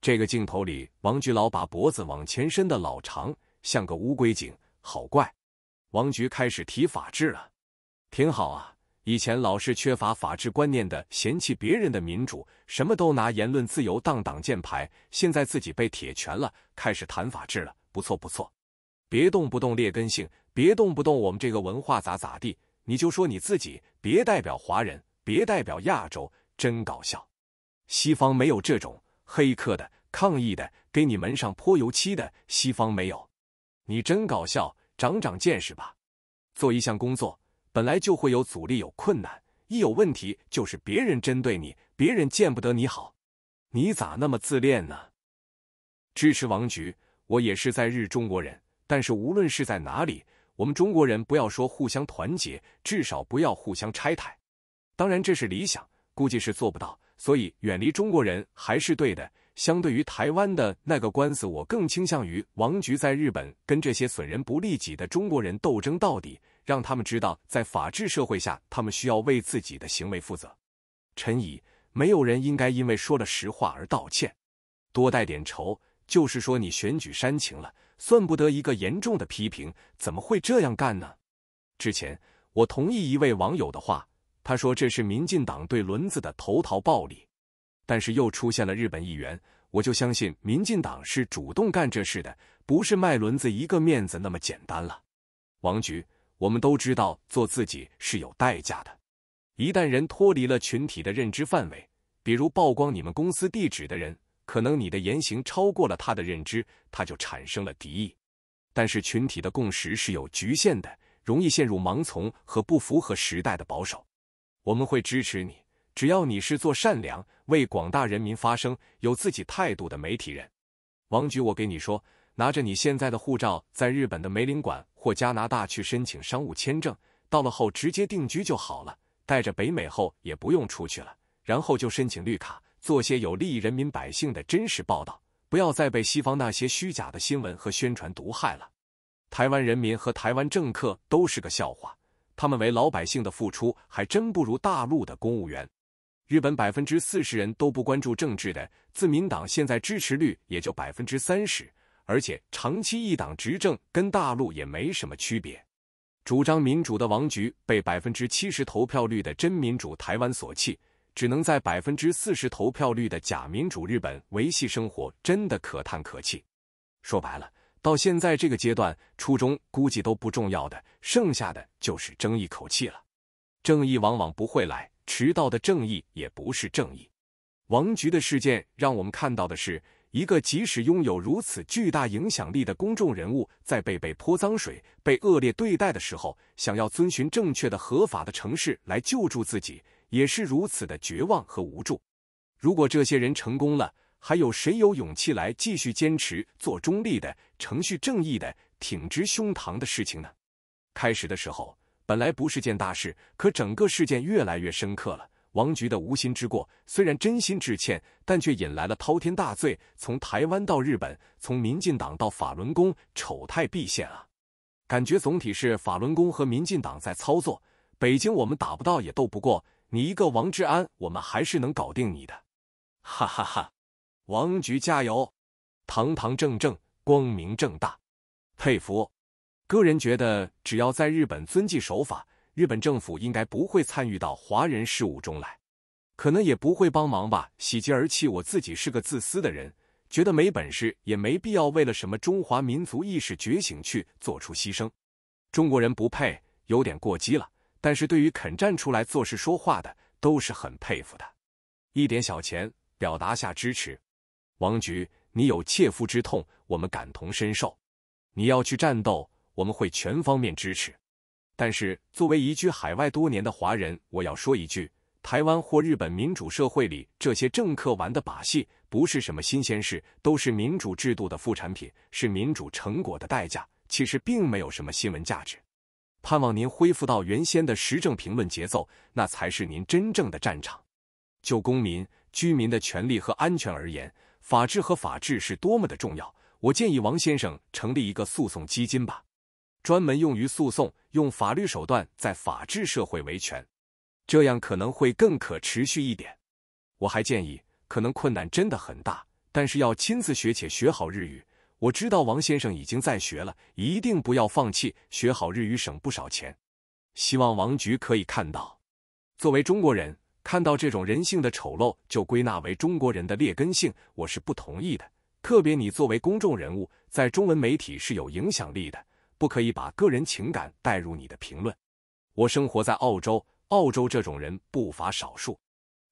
这个镜头里，王菊老把脖子往前伸的老长。像个乌龟颈，好怪！王菊开始提法治了，挺好啊。以前老是缺乏法治观念的，嫌弃别人的民主，什么都拿言论自由当挡箭牌。现在自己被铁拳了，开始谈法治了，不错不错。别动不动劣根性，别动不动我们这个文化咋咋地，你就说你自己，别代表华人，别代表亚洲，真搞笑。西方没有这种黑客的、抗议的、给你门上泼油漆的，西方没有。你真搞笑，长长见识吧。做一项工作本来就会有阻力、有困难，一有问题就是别人针对你，别人见不得你好。你咋那么自恋呢？支持王局，我也是在日中国人。但是无论是在哪里，我们中国人不要说互相团结，至少不要互相拆台。当然这是理想，估计是做不到，所以远离中国人还是对的。相对于台湾的那个官司，我更倾向于王局在日本跟这些损人不利己的中国人斗争到底，让他们知道，在法治社会下，他们需要为自己的行为负责。陈怡，没有人应该因为说了实话而道歉，多带点仇，就是说你选举煽情了，算不得一个严重的批评，怎么会这样干呢？之前我同意一位网友的话，他说这是民进党对轮子的投桃报李。但是又出现了日本议员，我就相信民进党是主动干这事的，不是卖轮子一个面子那么简单了。王局，我们都知道做自己是有代价的，一旦人脱离了群体的认知范围，比如曝光你们公司地址的人，可能你的言行超过了他的认知，他就产生了敌意。但是群体的共识是有局限的，容易陷入盲从和不符合时代的保守。我们会支持你。只要你是做善良、为广大人民发声、有自己态度的媒体人，王局，我给你说，拿着你现在的护照，在日本的梅领馆或加拿大去申请商务签证，到了后直接定居就好了。带着北美后也不用出去了，然后就申请绿卡，做些有利益人民百姓的真实报道，不要再被西方那些虚假的新闻和宣传毒害了。台湾人民和台湾政客都是个笑话，他们为老百姓的付出还真不如大陆的公务员。日本百分之四十人都不关注政治的自民党，现在支持率也就百分之三十，而且长期一党执政，跟大陆也没什么区别。主张民主的王局被百分之七十投票率的真民主台湾所弃，只能在百分之四十投票率的假民主日本维系生活，真的可叹可气。说白了，到现在这个阶段，初衷估计都不重要的，剩下的就是争一口气了。正义往往不会来。迟到的正义也不是正义。王局的事件让我们看到的是，一个即使拥有如此巨大影响力的公众人物，在被被泼脏水、被恶劣对待的时候，想要遵循正确的、合法的程序来救助自己，也是如此的绝望和无助。如果这些人成功了，还有谁有勇气来继续坚持做中立的、程序正义的、挺直胸膛的事情呢？开始的时候。本来不是件大事，可整个事件越来越深刻了。王局的无心之过，虽然真心致歉，但却引来了滔天大罪。从台湾到日本，从民进党到法轮功，丑态毕现啊！感觉总体是法轮功和民进党在操作。北京我们打不到也斗不过你一个王志安，我们还是能搞定你的。哈哈哈！王局加油，堂堂正正，光明正大，佩服。个人觉得，只要在日本遵纪守法，日本政府应该不会参与到华人事务中来，可能也不会帮忙吧。喜极而泣，我自己是个自私的人，觉得没本事也没必要为了什么中华民族意识觉醒去做出牺牲。中国人不配，有点过激了。但是对于肯站出来做事说话的，都是很佩服的。一点小钱，表达下支持。王局，你有切肤之痛，我们感同身受。你要去战斗。我们会全方面支持，但是作为移居海外多年的华人，我要说一句：台湾或日本民主社会里这些政客玩的把戏，不是什么新鲜事，都是民主制度的副产品，是民主成果的代价。其实并没有什么新闻价值。盼望您恢复到原先的时政评论节奏，那才是您真正的战场。就公民、居民的权利和安全而言，法治和法治是多么的重要。我建议王先生成立一个诉讼基金吧。专门用于诉讼，用法律手段在法治社会维权，这样可能会更可持续一点。我还建议，可能困难真的很大，但是要亲自学且学好日语。我知道王先生已经在学了，一定不要放弃，学好日语省不少钱。希望王局可以看到，作为中国人，看到这种人性的丑陋就归纳为中国人的劣根性，我是不同意的。特别你作为公众人物，在中文媒体是有影响力的。不可以把个人情感带入你的评论。我生活在澳洲，澳洲这种人不乏少数。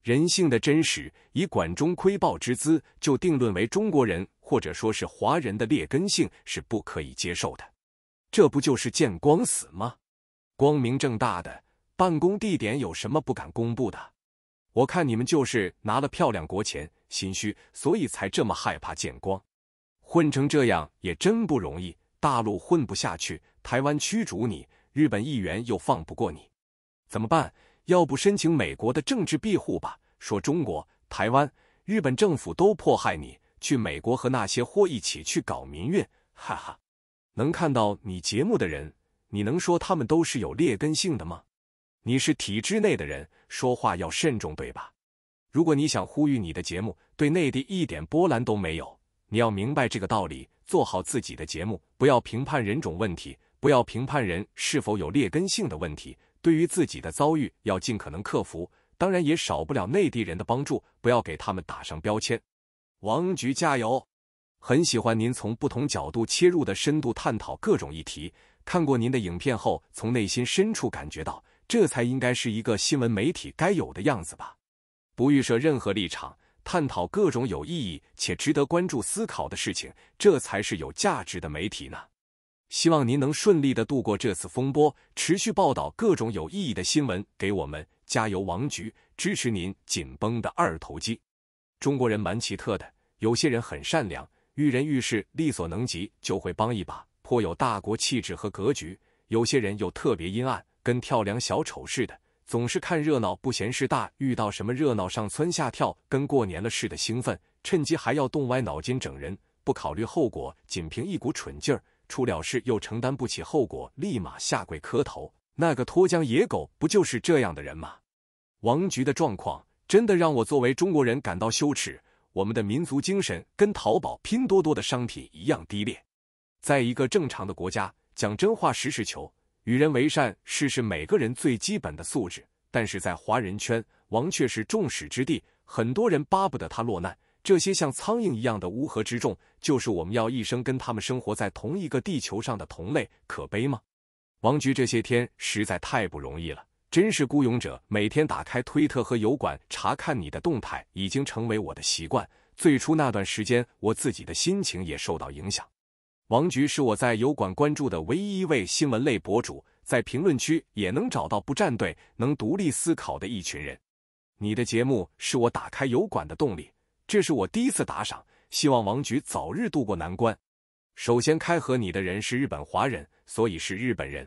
人性的真实，以管中窥豹之姿就定论为中国人或者说是华人的劣根性是不可以接受的。这不就是见光死吗？光明正大的办公地点有什么不敢公布的？我看你们就是拿了漂亮国钱，心虚，所以才这么害怕见光。混成这样也真不容易。大陆混不下去，台湾驱逐你，日本议员又放不过你，怎么办？要不申请美国的政治庇护吧？说中国、台湾、日本政府都迫害你，去美国和那些货一起去搞民运，哈哈！能看到你节目的人，你能说他们都是有劣根性的吗？你是体制内的人，说话要慎重，对吧？如果你想呼吁你的节目对内地一点波澜都没有，你要明白这个道理。做好自己的节目，不要评判人种问题，不要评判人是否有劣根性的问题。对于自己的遭遇，要尽可能克服。当然，也少不了内地人的帮助，不要给他们打上标签。王局加油！很喜欢您从不同角度切入的深度探讨各种议题。看过您的影片后，从内心深处感觉到，这才应该是一个新闻媒体该有的样子吧。不预设任何立场。探讨各种有意义且值得关注思考的事情，这才是有价值的媒体呢。希望您能顺利的度过这次风波，持续报道各种有意义的新闻给我们。加油，王局，支持您紧绷的二头肌。中国人蛮奇特的，有些人很善良，遇人遇事力所能及就会帮一把，颇有大国气质和格局；有些人又特别阴暗，跟跳梁小丑似的。总是看热闹不嫌事大，遇到什么热闹上蹿下跳，跟过年了似的兴奋，趁机还要动歪脑筋整人，不考虑后果，仅凭一股蠢劲儿，出了事又承担不起后果，立马下跪磕头。那个脱缰野狗不就是这样的人吗？王局的状况真的让我作为中国人感到羞耻。我们的民族精神跟淘宝、拼多多的商品一样低劣。在一个正常的国家，讲真话，实事求。与人为善是是每个人最基本的素质，但是在华人圈，王却是众矢之的，很多人巴不得他落难。这些像苍蝇一样的乌合之众，就是我们要一生跟他们生活在同一个地球上的同类，可悲吗？王局这些天实在太不容易了，真是孤勇者。每天打开推特和油管查看你的动态，已经成为我的习惯。最初那段时间，我自己的心情也受到影响。王局是我在油管关注的唯一一位新闻类博主，在评论区也能找到不站队、能独立思考的一群人。你的节目是我打开油管的动力，这是我第一次打赏。希望王局早日渡过难关。首先开和你的人是日本华人，所以是日本人；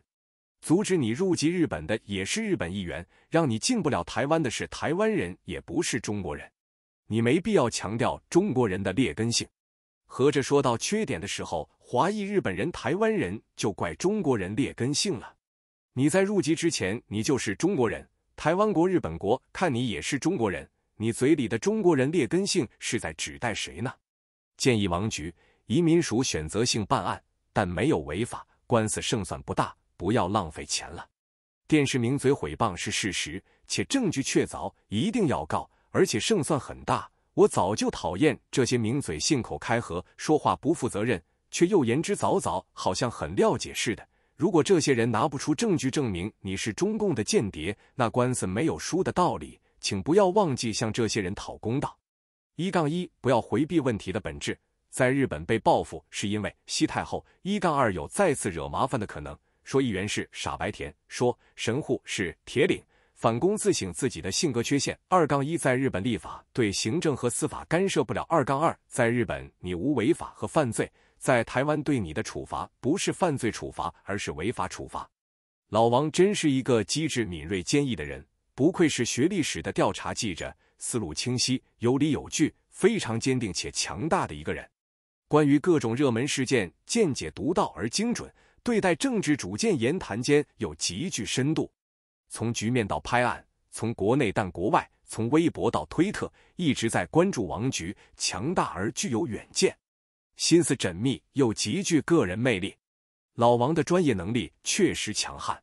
阻止你入籍日本的也是日本议员，让你进不了台湾的是台湾人，也不是中国人。你没必要强调中国人的劣根性。合着说到缺点的时候，华裔日本人、台湾人就怪中国人劣根性了。你在入籍之前，你就是中国人，台湾国、日本国看你也是中国人，你嘴里的中国人劣根性是在指代谁呢？建议王局移民署选择性办案，但没有违法，官司胜算不大，不要浪费钱了。电视名嘴毁谤是事实，且证据确凿，一定要告，而且胜算很大。我早就讨厌这些名嘴信口开河，说话不负责任，却又言之凿凿，好像很了解似的。如果这些人拿不出证据证明你是中共的间谍，那官司没有输的道理。请不要忘记向这些人讨公道。一杠一，不要回避问题的本质。在日本被报复是因为西太后。一杠二，有再次惹麻烦的可能。说议员是傻白甜，说神户是铁岭，反躬自省自己的性格缺陷。二杠一，在日本立法对行政和司法干涉不了。二杠二，在日本你无违法和犯罪。在台湾对你的处罚不是犯罪处罚，而是违法处罚。老王真是一个机智、敏锐、坚毅的人，不愧是学历史的调查记者，思路清晰、有理有据，非常坚定且强大的一个人。关于各种热门事件，见解独到而精准，对待政治主见言谈间有极具深度。从局面到拍案，从国内到国外，从微博到推特，一直在关注王局，强大而具有远见。心思缜密又极具个人魅力，老王的专业能力确实强悍。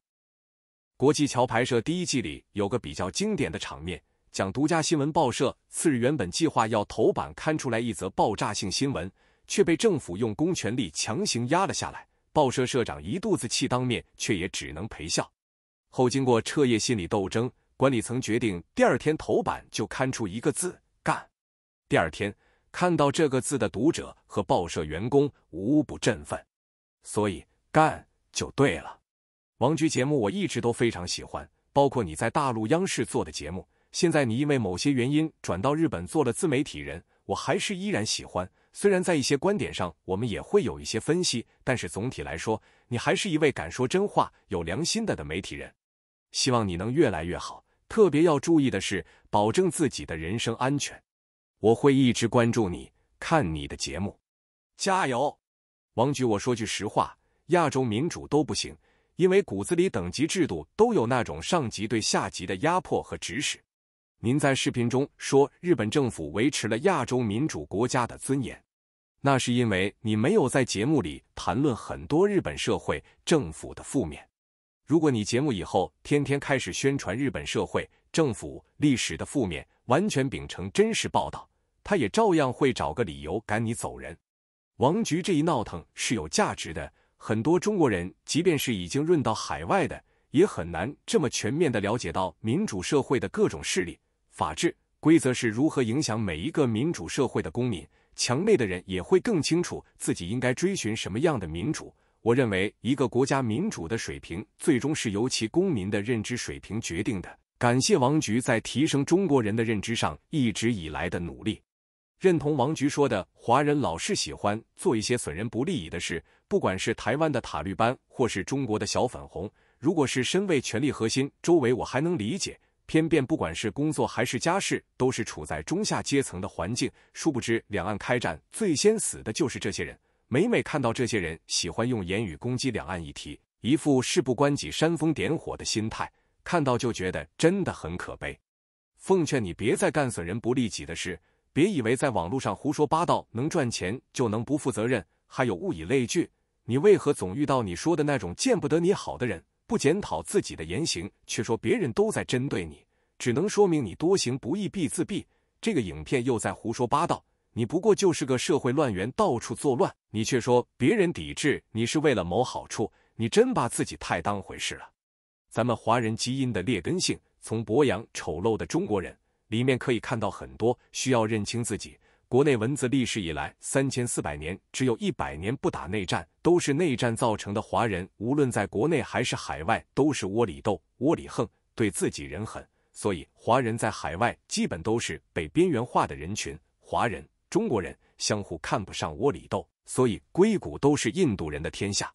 国际桥牌社第一季里有个比较经典的场面，讲独家新闻报社次日原本计划要头版刊出来一则爆炸性新闻，却被政府用公权力强行压了下来。报社社长一肚子气，当面却也只能陪笑。后经过彻夜心理斗争，管理层决定第二天头版就刊出一个字“干”。第二天。看到这个字的读者和报社员工无不振奋，所以干就对了。王局节目我一直都非常喜欢，包括你在大陆央视做的节目。现在你因为某些原因转到日本做了自媒体人，我还是依然喜欢。虽然在一些观点上我们也会有一些分析，但是总体来说，你还是一位敢说真话、有良心的的媒体人。希望你能越来越好，特别要注意的是，保证自己的人身安全。我会一直关注你，看你的节目，加油，王局。我说句实话，亚洲民主都不行，因为骨子里等级制度都有那种上级对下级的压迫和指使。您在视频中说日本政府维持了亚洲民主国家的尊严，那是因为你没有在节目里谈论很多日本社会政府的负面。如果你节目以后天天开始宣传日本社会政府历史的负面，完全秉承真实报道。他也照样会找个理由赶你走人。王局这一闹腾是有价值的，很多中国人即便是已经润到海外的，也很难这么全面的了解到民主社会的各种势力、法治规则是如何影响每一个民主社会的公民。墙内的人也会更清楚自己应该追寻什么样的民主。我认为，一个国家民主的水平，最终是由其公民的认知水平决定的。感谢王局在提升中国人的认知上一直以来的努力。认同王局说的，华人老是喜欢做一些损人不利己的事，不管是台湾的塔绿班，或是中国的小粉红。如果是身为权力核心，周围我还能理解。偏偏不管是工作还是家事，都是处在中下阶层的环境。殊不知，两岸开战最先死的就是这些人。每每看到这些人喜欢用言语攻击两岸议题，一副事不关己煽风点火的心态，看到就觉得真的很可悲。奉劝你别再干损人不利己的事。别以为在网络上胡说八道能赚钱就能不负责任，还有物以类聚。你为何总遇到你说的那种见不得你好的人？不检讨自己的言行，却说别人都在针对你，只能说明你多行不义必自毙。这个影片又在胡说八道，你不过就是个社会乱源，到处作乱，你却说别人抵制你是为了谋好处，你真把自己太当回事了。咱们华人基因的劣根性，从博洋丑陋的中国人。里面可以看到很多需要认清自己。国内文字历史以来三千四百年，只有一百年不打内战，都是内战造成的。华人无论在国内还是海外，都是窝里斗、窝里横，对自己人狠。所以华人在海外基本都是被边缘化的人群。华人、中国人相互看不上，窝里斗，所以硅谷都是印度人的天下。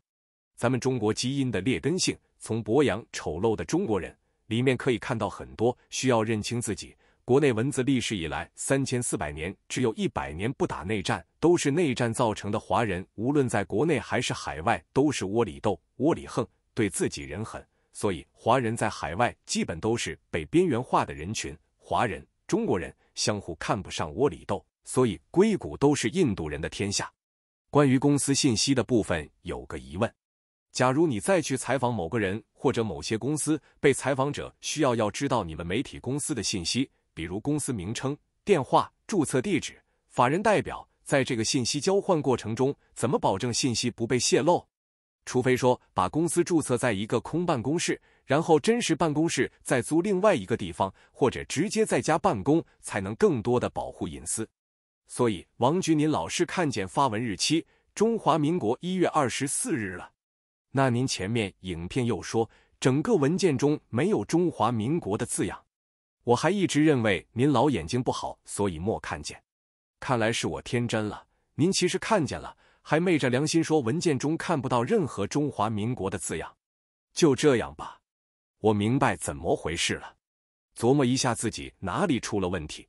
咱们中国基因的劣根性，从博洋丑陋的中国人里面可以看到很多需要认清自己。国内文字历史以来三千四百年，只有一百年不打内战，都是内战造成的。华人无论在国内还是海外，都是窝里斗、窝里横，对自己人狠，所以华人在海外基本都是被边缘化的人群。华人、中国人相互看不上，窝里斗，所以硅谷都是印度人的天下。关于公司信息的部分，有个疑问：假如你再去采访某个人或者某些公司，被采访者需要要知道你们媒体公司的信息。比如公司名称、电话、注册地址、法人代表，在这个信息交换过程中，怎么保证信息不被泄露？除非说把公司注册在一个空办公室，然后真实办公室再租另外一个地方，或者直接在家办公，才能更多的保护隐私。所以，王局，您老是看见发文日期中华民国一月二十四日了，那您前面影片又说整个文件中没有中华民国的字样。我还一直认为您老眼睛不好，所以没看见。看来是我天真了。您其实看见了，还昧着良心说文件中看不到任何中华民国的字样。就这样吧，我明白怎么回事了。琢磨一下自己哪里出了问题。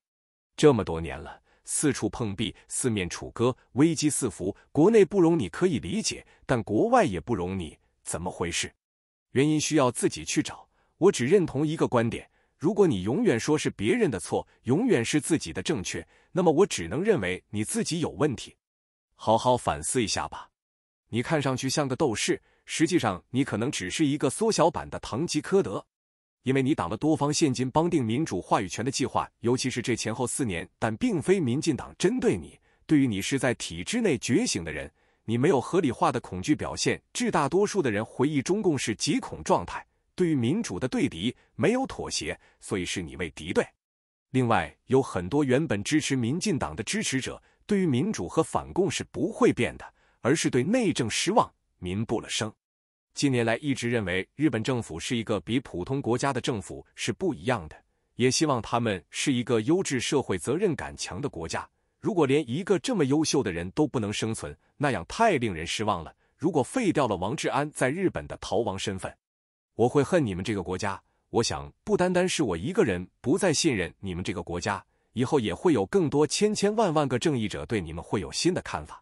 这么多年了，四处碰壁，四面楚歌，危机四伏。国内不容你可以理解，但国外也不容你。怎么回事？原因需要自己去找。我只认同一个观点。如果你永远说是别人的错，永远是自己的正确，那么我只能认为你自己有问题。好好反思一下吧。你看上去像个斗士，实际上你可能只是一个缩小版的唐吉诃德，因为你党了多方现金帮定民主话语权的计划，尤其是这前后四年。但并非民进党针对你，对于你是在体制内觉醒的人，你没有合理化的恐惧表现，致大多数的人回忆中共是极恐状态。对于民主的对敌没有妥协，所以是你为敌对。另外，有很多原本支持民进党的支持者，对于民主和反共是不会变的，而是对内政失望，民不了声。近年来一直认为日本政府是一个比普通国家的政府是不一样的，也希望他们是一个优质、社会责任感强的国家。如果连一个这么优秀的人都不能生存，那样太令人失望了。如果废掉了王志安在日本的逃亡身份，我会恨你们这个国家。我想，不单单是我一个人不再信任你们这个国家，以后也会有更多千千万万个正义者对你们会有新的看法。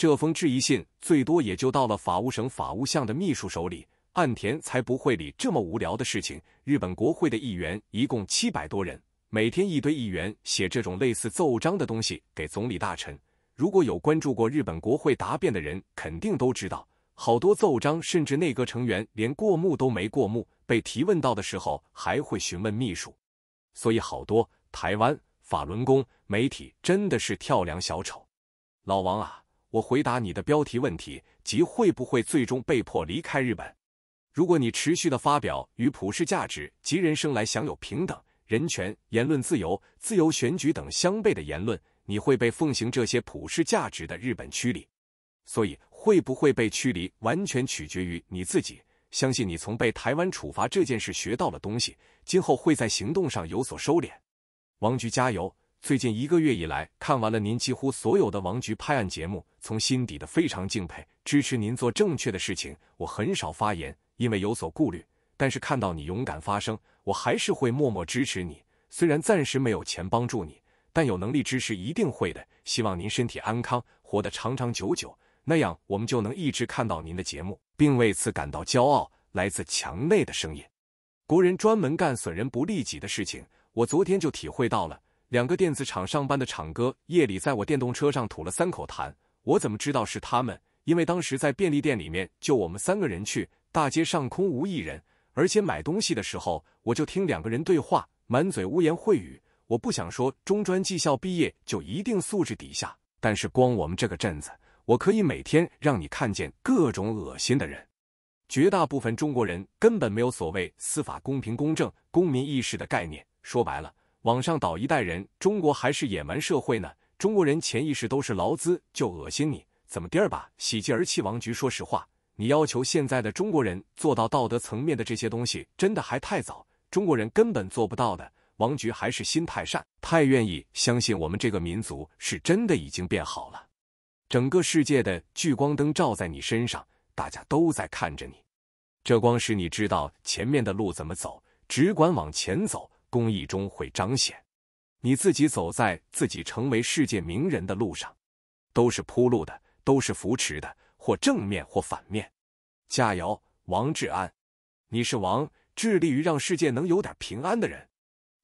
这封质疑信最多也就到了法务省法务相的秘书手里，岸田才不会理这么无聊的事情。日本国会的议员一共七百多人，每天一堆议员写这种类似奏章的东西给总理大臣。如果有关注过日本国会答辩的人，肯定都知道。好多奏章，甚至内阁成员连过目都没过目，被提问到的时候还会询问秘书。所以，好多台湾法轮功媒体真的是跳梁小丑。老王啊，我回答你的标题问题，即会不会最终被迫离开日本？如果你持续的发表与普世价值及人生来享有平等、人权、言论自由、自由选举等相悖的言论，你会被奉行这些普世价值的日本驱离。所以。会不会被驱离，完全取决于你自己。相信你从被台湾处罚这件事学到了东西，今后会在行动上有所收敛。王局加油！最近一个月以来，看完了您几乎所有的王局拍案节目，从心底的非常敬佩，支持您做正确的事情。我很少发言，因为有所顾虑，但是看到你勇敢发声，我还是会默默支持你。虽然暂时没有钱帮助你，但有能力支持一定会的。希望您身体安康，活得长长久久。那样，我们就能一直看到您的节目，并为此感到骄傲。来自墙内的声音，国人专门干损人不利己的事情。我昨天就体会到了。两个电子厂上班的厂哥夜里在我电动车上吐了三口痰，我怎么知道是他们？因为当时在便利店里面就我们三个人去，大街上空无一人，而且买东西的时候我就听两个人对话，满嘴污言秽语。我不想说中专技校毕业就一定素质底下，但是光我们这个镇子。我可以每天让你看见各种恶心的人。绝大部分中国人根本没有所谓司法公平公正、公民意识的概念。说白了，往上倒一代人，中国还是野蛮社会呢。中国人潜意识都是劳资，就恶心你，怎么地儿吧？喜极而泣。王局，说实话，你要求现在的中国人做到道德层面的这些东西，真的还太早。中国人根本做不到的。王局还是心太善，太愿意相信我们这个民族是真的已经变好了。整个世界的聚光灯照在你身上，大家都在看着你。这光使你知道前面的路怎么走，只管往前走，公益中会彰显。你自己走在自己成为世界名人的路上，都是铺路的，都是扶持的，或正面或反面。加油，王志安！你是王，致力于让世界能有点平安的人。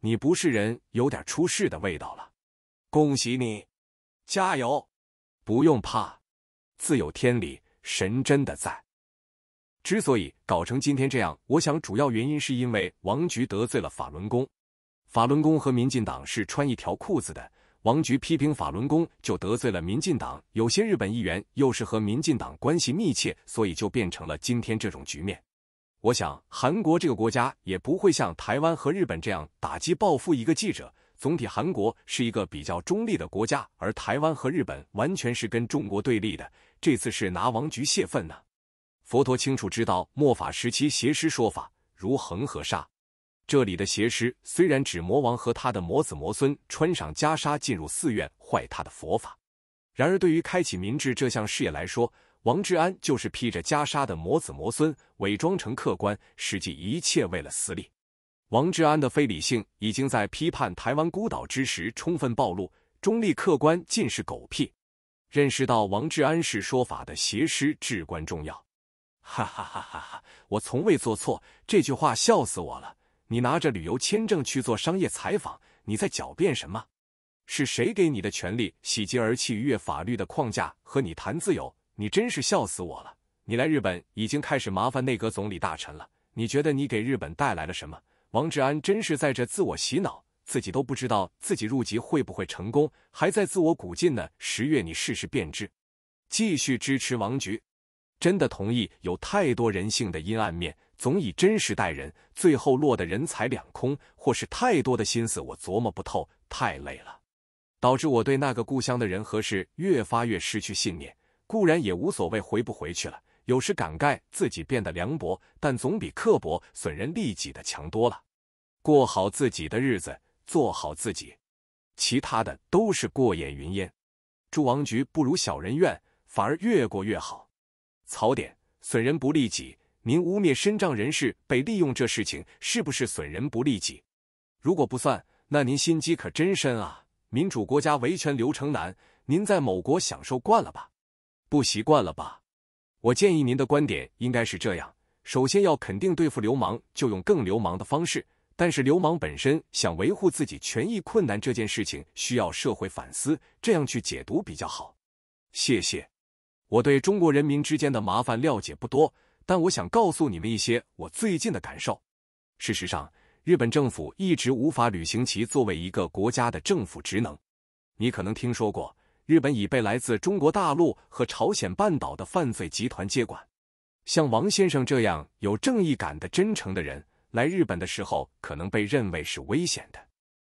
你不是人，有点出事的味道了。恭喜你，加油！不用怕，自有天理，神真的在。之所以搞成今天这样，我想主要原因是因为王局得罪了法轮功。法轮功和民进党是穿一条裤子的，王局批评法轮功就得罪了民进党。有些日本议员又是和民进党关系密切，所以就变成了今天这种局面。我想韩国这个国家也不会像台湾和日本这样打击报复一个记者。总体韩国是一个比较中立的国家，而台湾和日本完全是跟中国对立的。这次是拿王局泄愤呢。佛陀清楚知道末法时期邪师说法如恒河沙，这里的邪师虽然指魔王和他的魔子魔孙穿上袈裟进入寺院坏他的佛法，然而对于开启民智这项事业来说，王志安就是披着袈裟的魔子魔孙，伪装成客观，实际一切为了私利。王志安的非理性已经在批判台湾孤岛之时充分暴露，中立客观尽是狗屁。认识到王志安是说法的邪师至关重要。哈哈哈哈哈！我从未做错，这句话笑死我了。你拿着旅游签证去做商业采访，你在狡辩什么？是谁给你的权利？喜极而泣，逾越法律的框架和你谈自由？你真是笑死我了！你来日本已经开始麻烦内阁总理大臣了，你觉得你给日本带来了什么？王志安真是在这自我洗脑，自己都不知道自己入籍会不会成功，还在自我鼓劲呢。十月你试试便知。继续支持王局。真的同意，有太多人性的阴暗面，总以真实待人，最后落得人财两空，或是太多的心思我琢磨不透，太累了，导致我对那个故乡的人和事越发越失去信念。固然也无所谓回不回去了，有时感慨自己变得凉薄，但总比刻薄损人利己的强多了。过好自己的日子，做好自己，其他的都是过眼云烟。祝王局不如小人怨，反而越过越好。槽点：损人不利己。您污蔑身障人士被利用这事情，是不是损人不利己？如果不算，那您心机可真深啊！民主国家维权流程难，您在某国享受惯了吧？不习惯了吧？我建议您的观点应该是这样：首先要肯定对付流氓，就用更流氓的方式。但是流氓本身想维护自己权益困难这件事情，需要社会反思，这样去解读比较好。谢谢。我对中国人民之间的麻烦了解不多，但我想告诉你们一些我最近的感受。事实上，日本政府一直无法履行其作为一个国家的政府职能。你可能听说过，日本已被来自中国大陆和朝鲜半岛的犯罪集团接管。像王先生这样有正义感的真诚的人来日本的时候，可能被认为是危险的。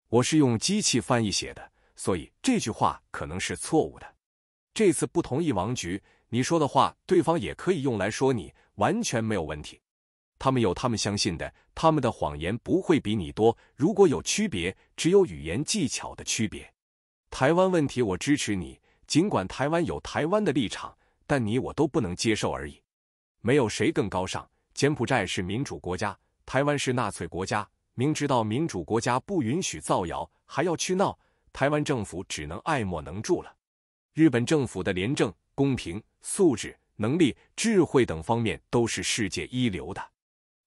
我是用机器翻译写的，所以这句话可能是错误的。这次不同意王局，你说的话，对方也可以用来说你，完全没有问题。他们有他们相信的，他们的谎言不会比你多。如果有区别，只有语言技巧的区别。台湾问题，我支持你，尽管台湾有台湾的立场，但你我都不能接受而已。没有谁更高尚。柬埔寨是民主国家，台湾是纳粹国家，明知道民主国家不允许造谣，还要去闹，台湾政府只能爱莫能助了。日本政府的廉政、公平、素质、能力、智慧等方面都是世界一流的。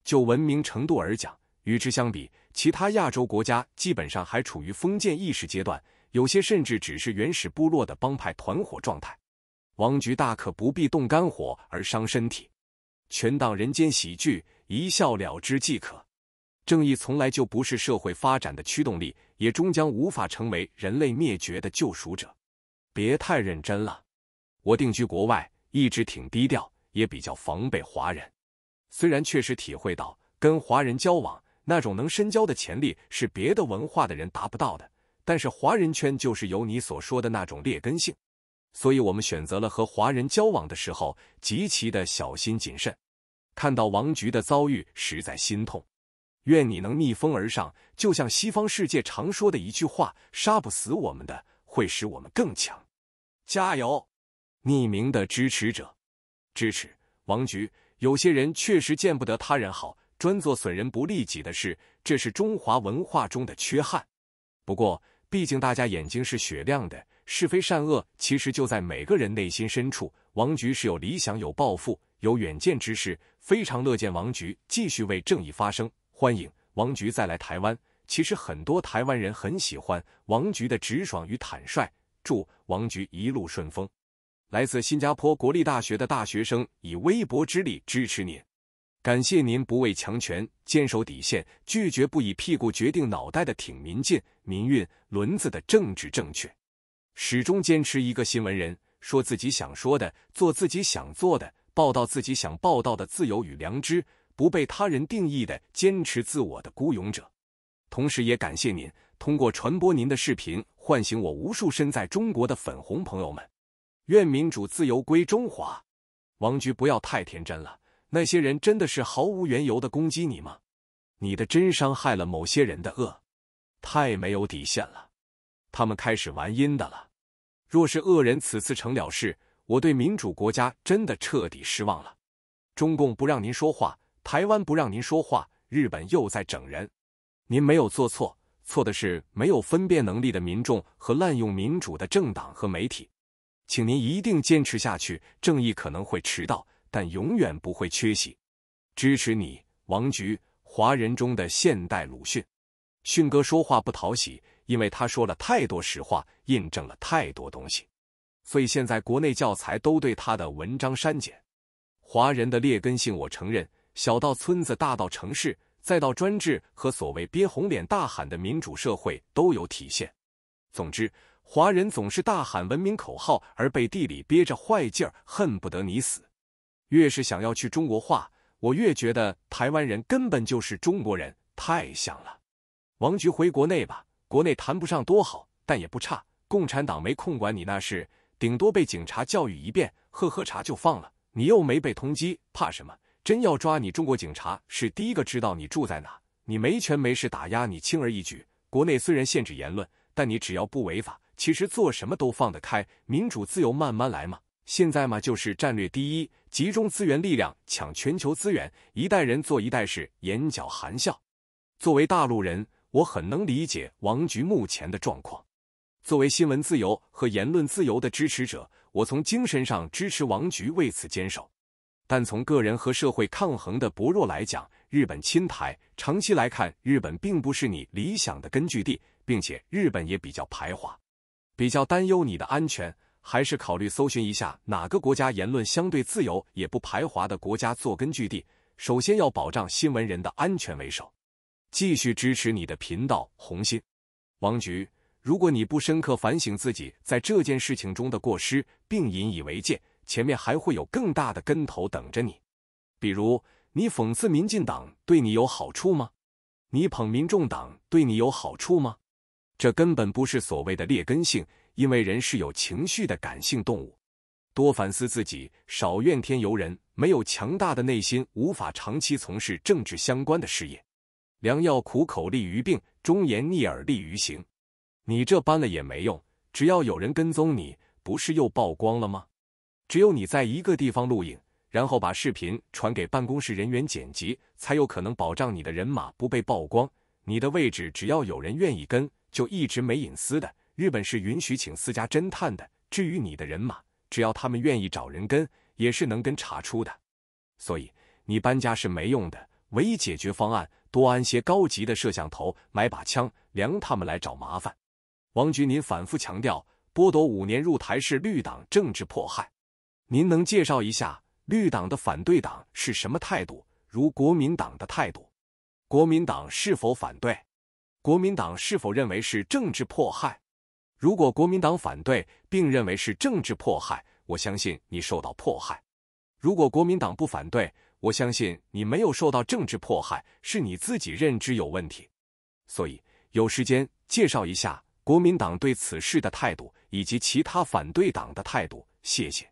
就文明程度而讲，与之相比，其他亚洲国家基本上还处于封建意识阶段，有些甚至只是原始部落的帮派团伙状态。王局大可不必动肝火而伤身体，全当人间喜剧，一笑了之即可。正义从来就不是社会发展的驱动力，也终将无法成为人类灭绝的救赎者。别太认真了，我定居国外，一直挺低调，也比较防备华人。虽然确实体会到跟华人交往那种能深交的潜力是别的文化的人达不到的，但是华人圈就是有你所说的那种劣根性，所以我们选择了和华人交往的时候极其的小心谨慎。看到王局的遭遇，实在心痛。愿你能逆风而上，就像西方世界常说的一句话：“杀不死我们的。”会使我们更强，加油！匿名的支持者，支持王局。有些人确实见不得他人好，专做损人不利己的事，这是中华文化中的缺憾。不过，毕竟大家眼睛是雪亮的，是非善恶其实就在每个人内心深处。王局是有理想、有抱负、有远见之士，非常乐见王局继续为正义发声。欢迎王局再来台湾。其实很多台湾人很喜欢王菊的直爽与坦率。祝王菊一路顺风。来自新加坡国立大学的大学生以微薄之力支持您，感谢您不畏强权，坚守底线，拒绝不以屁股决定脑袋的挺民进、民运轮子的政治正确，始终坚持一个新闻人说自己想说的，做自己想做的，报道自己想报道的自由与良知，不被他人定义的坚持自我的孤勇者。同时，也感谢您通过传播您的视频，唤醒我无数身在中国的粉红朋友们。愿民主自由归中华，王局不要太天真了。那些人真的是毫无缘由的攻击你吗？你的真伤害了某些人的恶，太没有底线了。他们开始玩阴的了。若是恶人此次成了事，我对民主国家真的彻底失望了。中共不让您说话，台湾不让您说话，日本又在整人。您没有做错，错的是没有分辨能力的民众和滥用民主的政党和媒体。请您一定坚持下去，正义可能会迟到，但永远不会缺席。支持你，王局，华人中的现代鲁迅。迅哥说话不讨喜，因为他说了太多实话，印证了太多东西，所以现在国内教材都对他的文章删减。华人的劣根性，我承认，小到村子，大到城市，再到专制和所谓憋红脸大喊的民主社会都有体现。总之。华人总是大喊文明口号，而背地里憋着坏劲儿，恨不得你死。越是想要去中国化，我越觉得台湾人根本就是中国人，太像了。王局回国内吧，国内谈不上多好，但也不差。共产党没空管你那事，顶多被警察教育一遍，喝喝茶就放了。你又没被通缉，怕什么？真要抓你，中国警察是第一个知道你住在哪。你没权没势打压你，轻而易举。国内虽然限制言论，但你只要不违法。其实做什么都放得开，民主自由慢慢来嘛。现在嘛，就是战略第一，集中资源力量抢全球资源，一代人做一代事，眼角含笑。作为大陆人，我很能理解王局目前的状况。作为新闻自由和言论自由的支持者，我从精神上支持王局为此坚守。但从个人和社会抗衡的薄弱来讲，日本侵台，长期来看，日本并不是你理想的根据地，并且日本也比较排华。比较担忧你的安全，还是考虑搜寻一下哪个国家言论相对自由也不排华的国家做根据地。首先要保障新闻人的安全为首。继续支持你的频道红心王局。如果你不深刻反省自己在这件事情中的过失，并引以为戒，前面还会有更大的跟头等着你。比如，你讽刺民进党对你有好处吗？你捧民众党对你有好处吗？这根本不是所谓的劣根性，因为人是有情绪的感性动物。多反思自己，少怨天尤人。没有强大的内心，无法长期从事政治相关的事业。良药苦口利于病，忠言逆耳利于行。你这搬了也没用，只要有人跟踪你，不是又曝光了吗？只有你在一个地方录影，然后把视频传给办公室人员剪辑，才有可能保障你的人马不被曝光。你的位置，只要有人愿意跟。就一直没隐私的。日本是允许请私家侦探的。至于你的人马，只要他们愿意找人跟，也是能跟查出的。所以你搬家是没用的。唯一解决方案，多安些高级的摄像头，买把枪，量他们来找麻烦。王局，您反复强调剥夺五年入台是绿党政治迫害，您能介绍一下绿党的反对党是什么态度？如国民党的态度，国民党是否反对？国民党是否认为是政治迫害？如果国民党反对并认为是政治迫害，我相信你受到迫害；如果国民党不反对，我相信你没有受到政治迫害，是你自己认知有问题。所以有时间介绍一下国民党对此事的态度，以及其他反对党的态度。谢谢。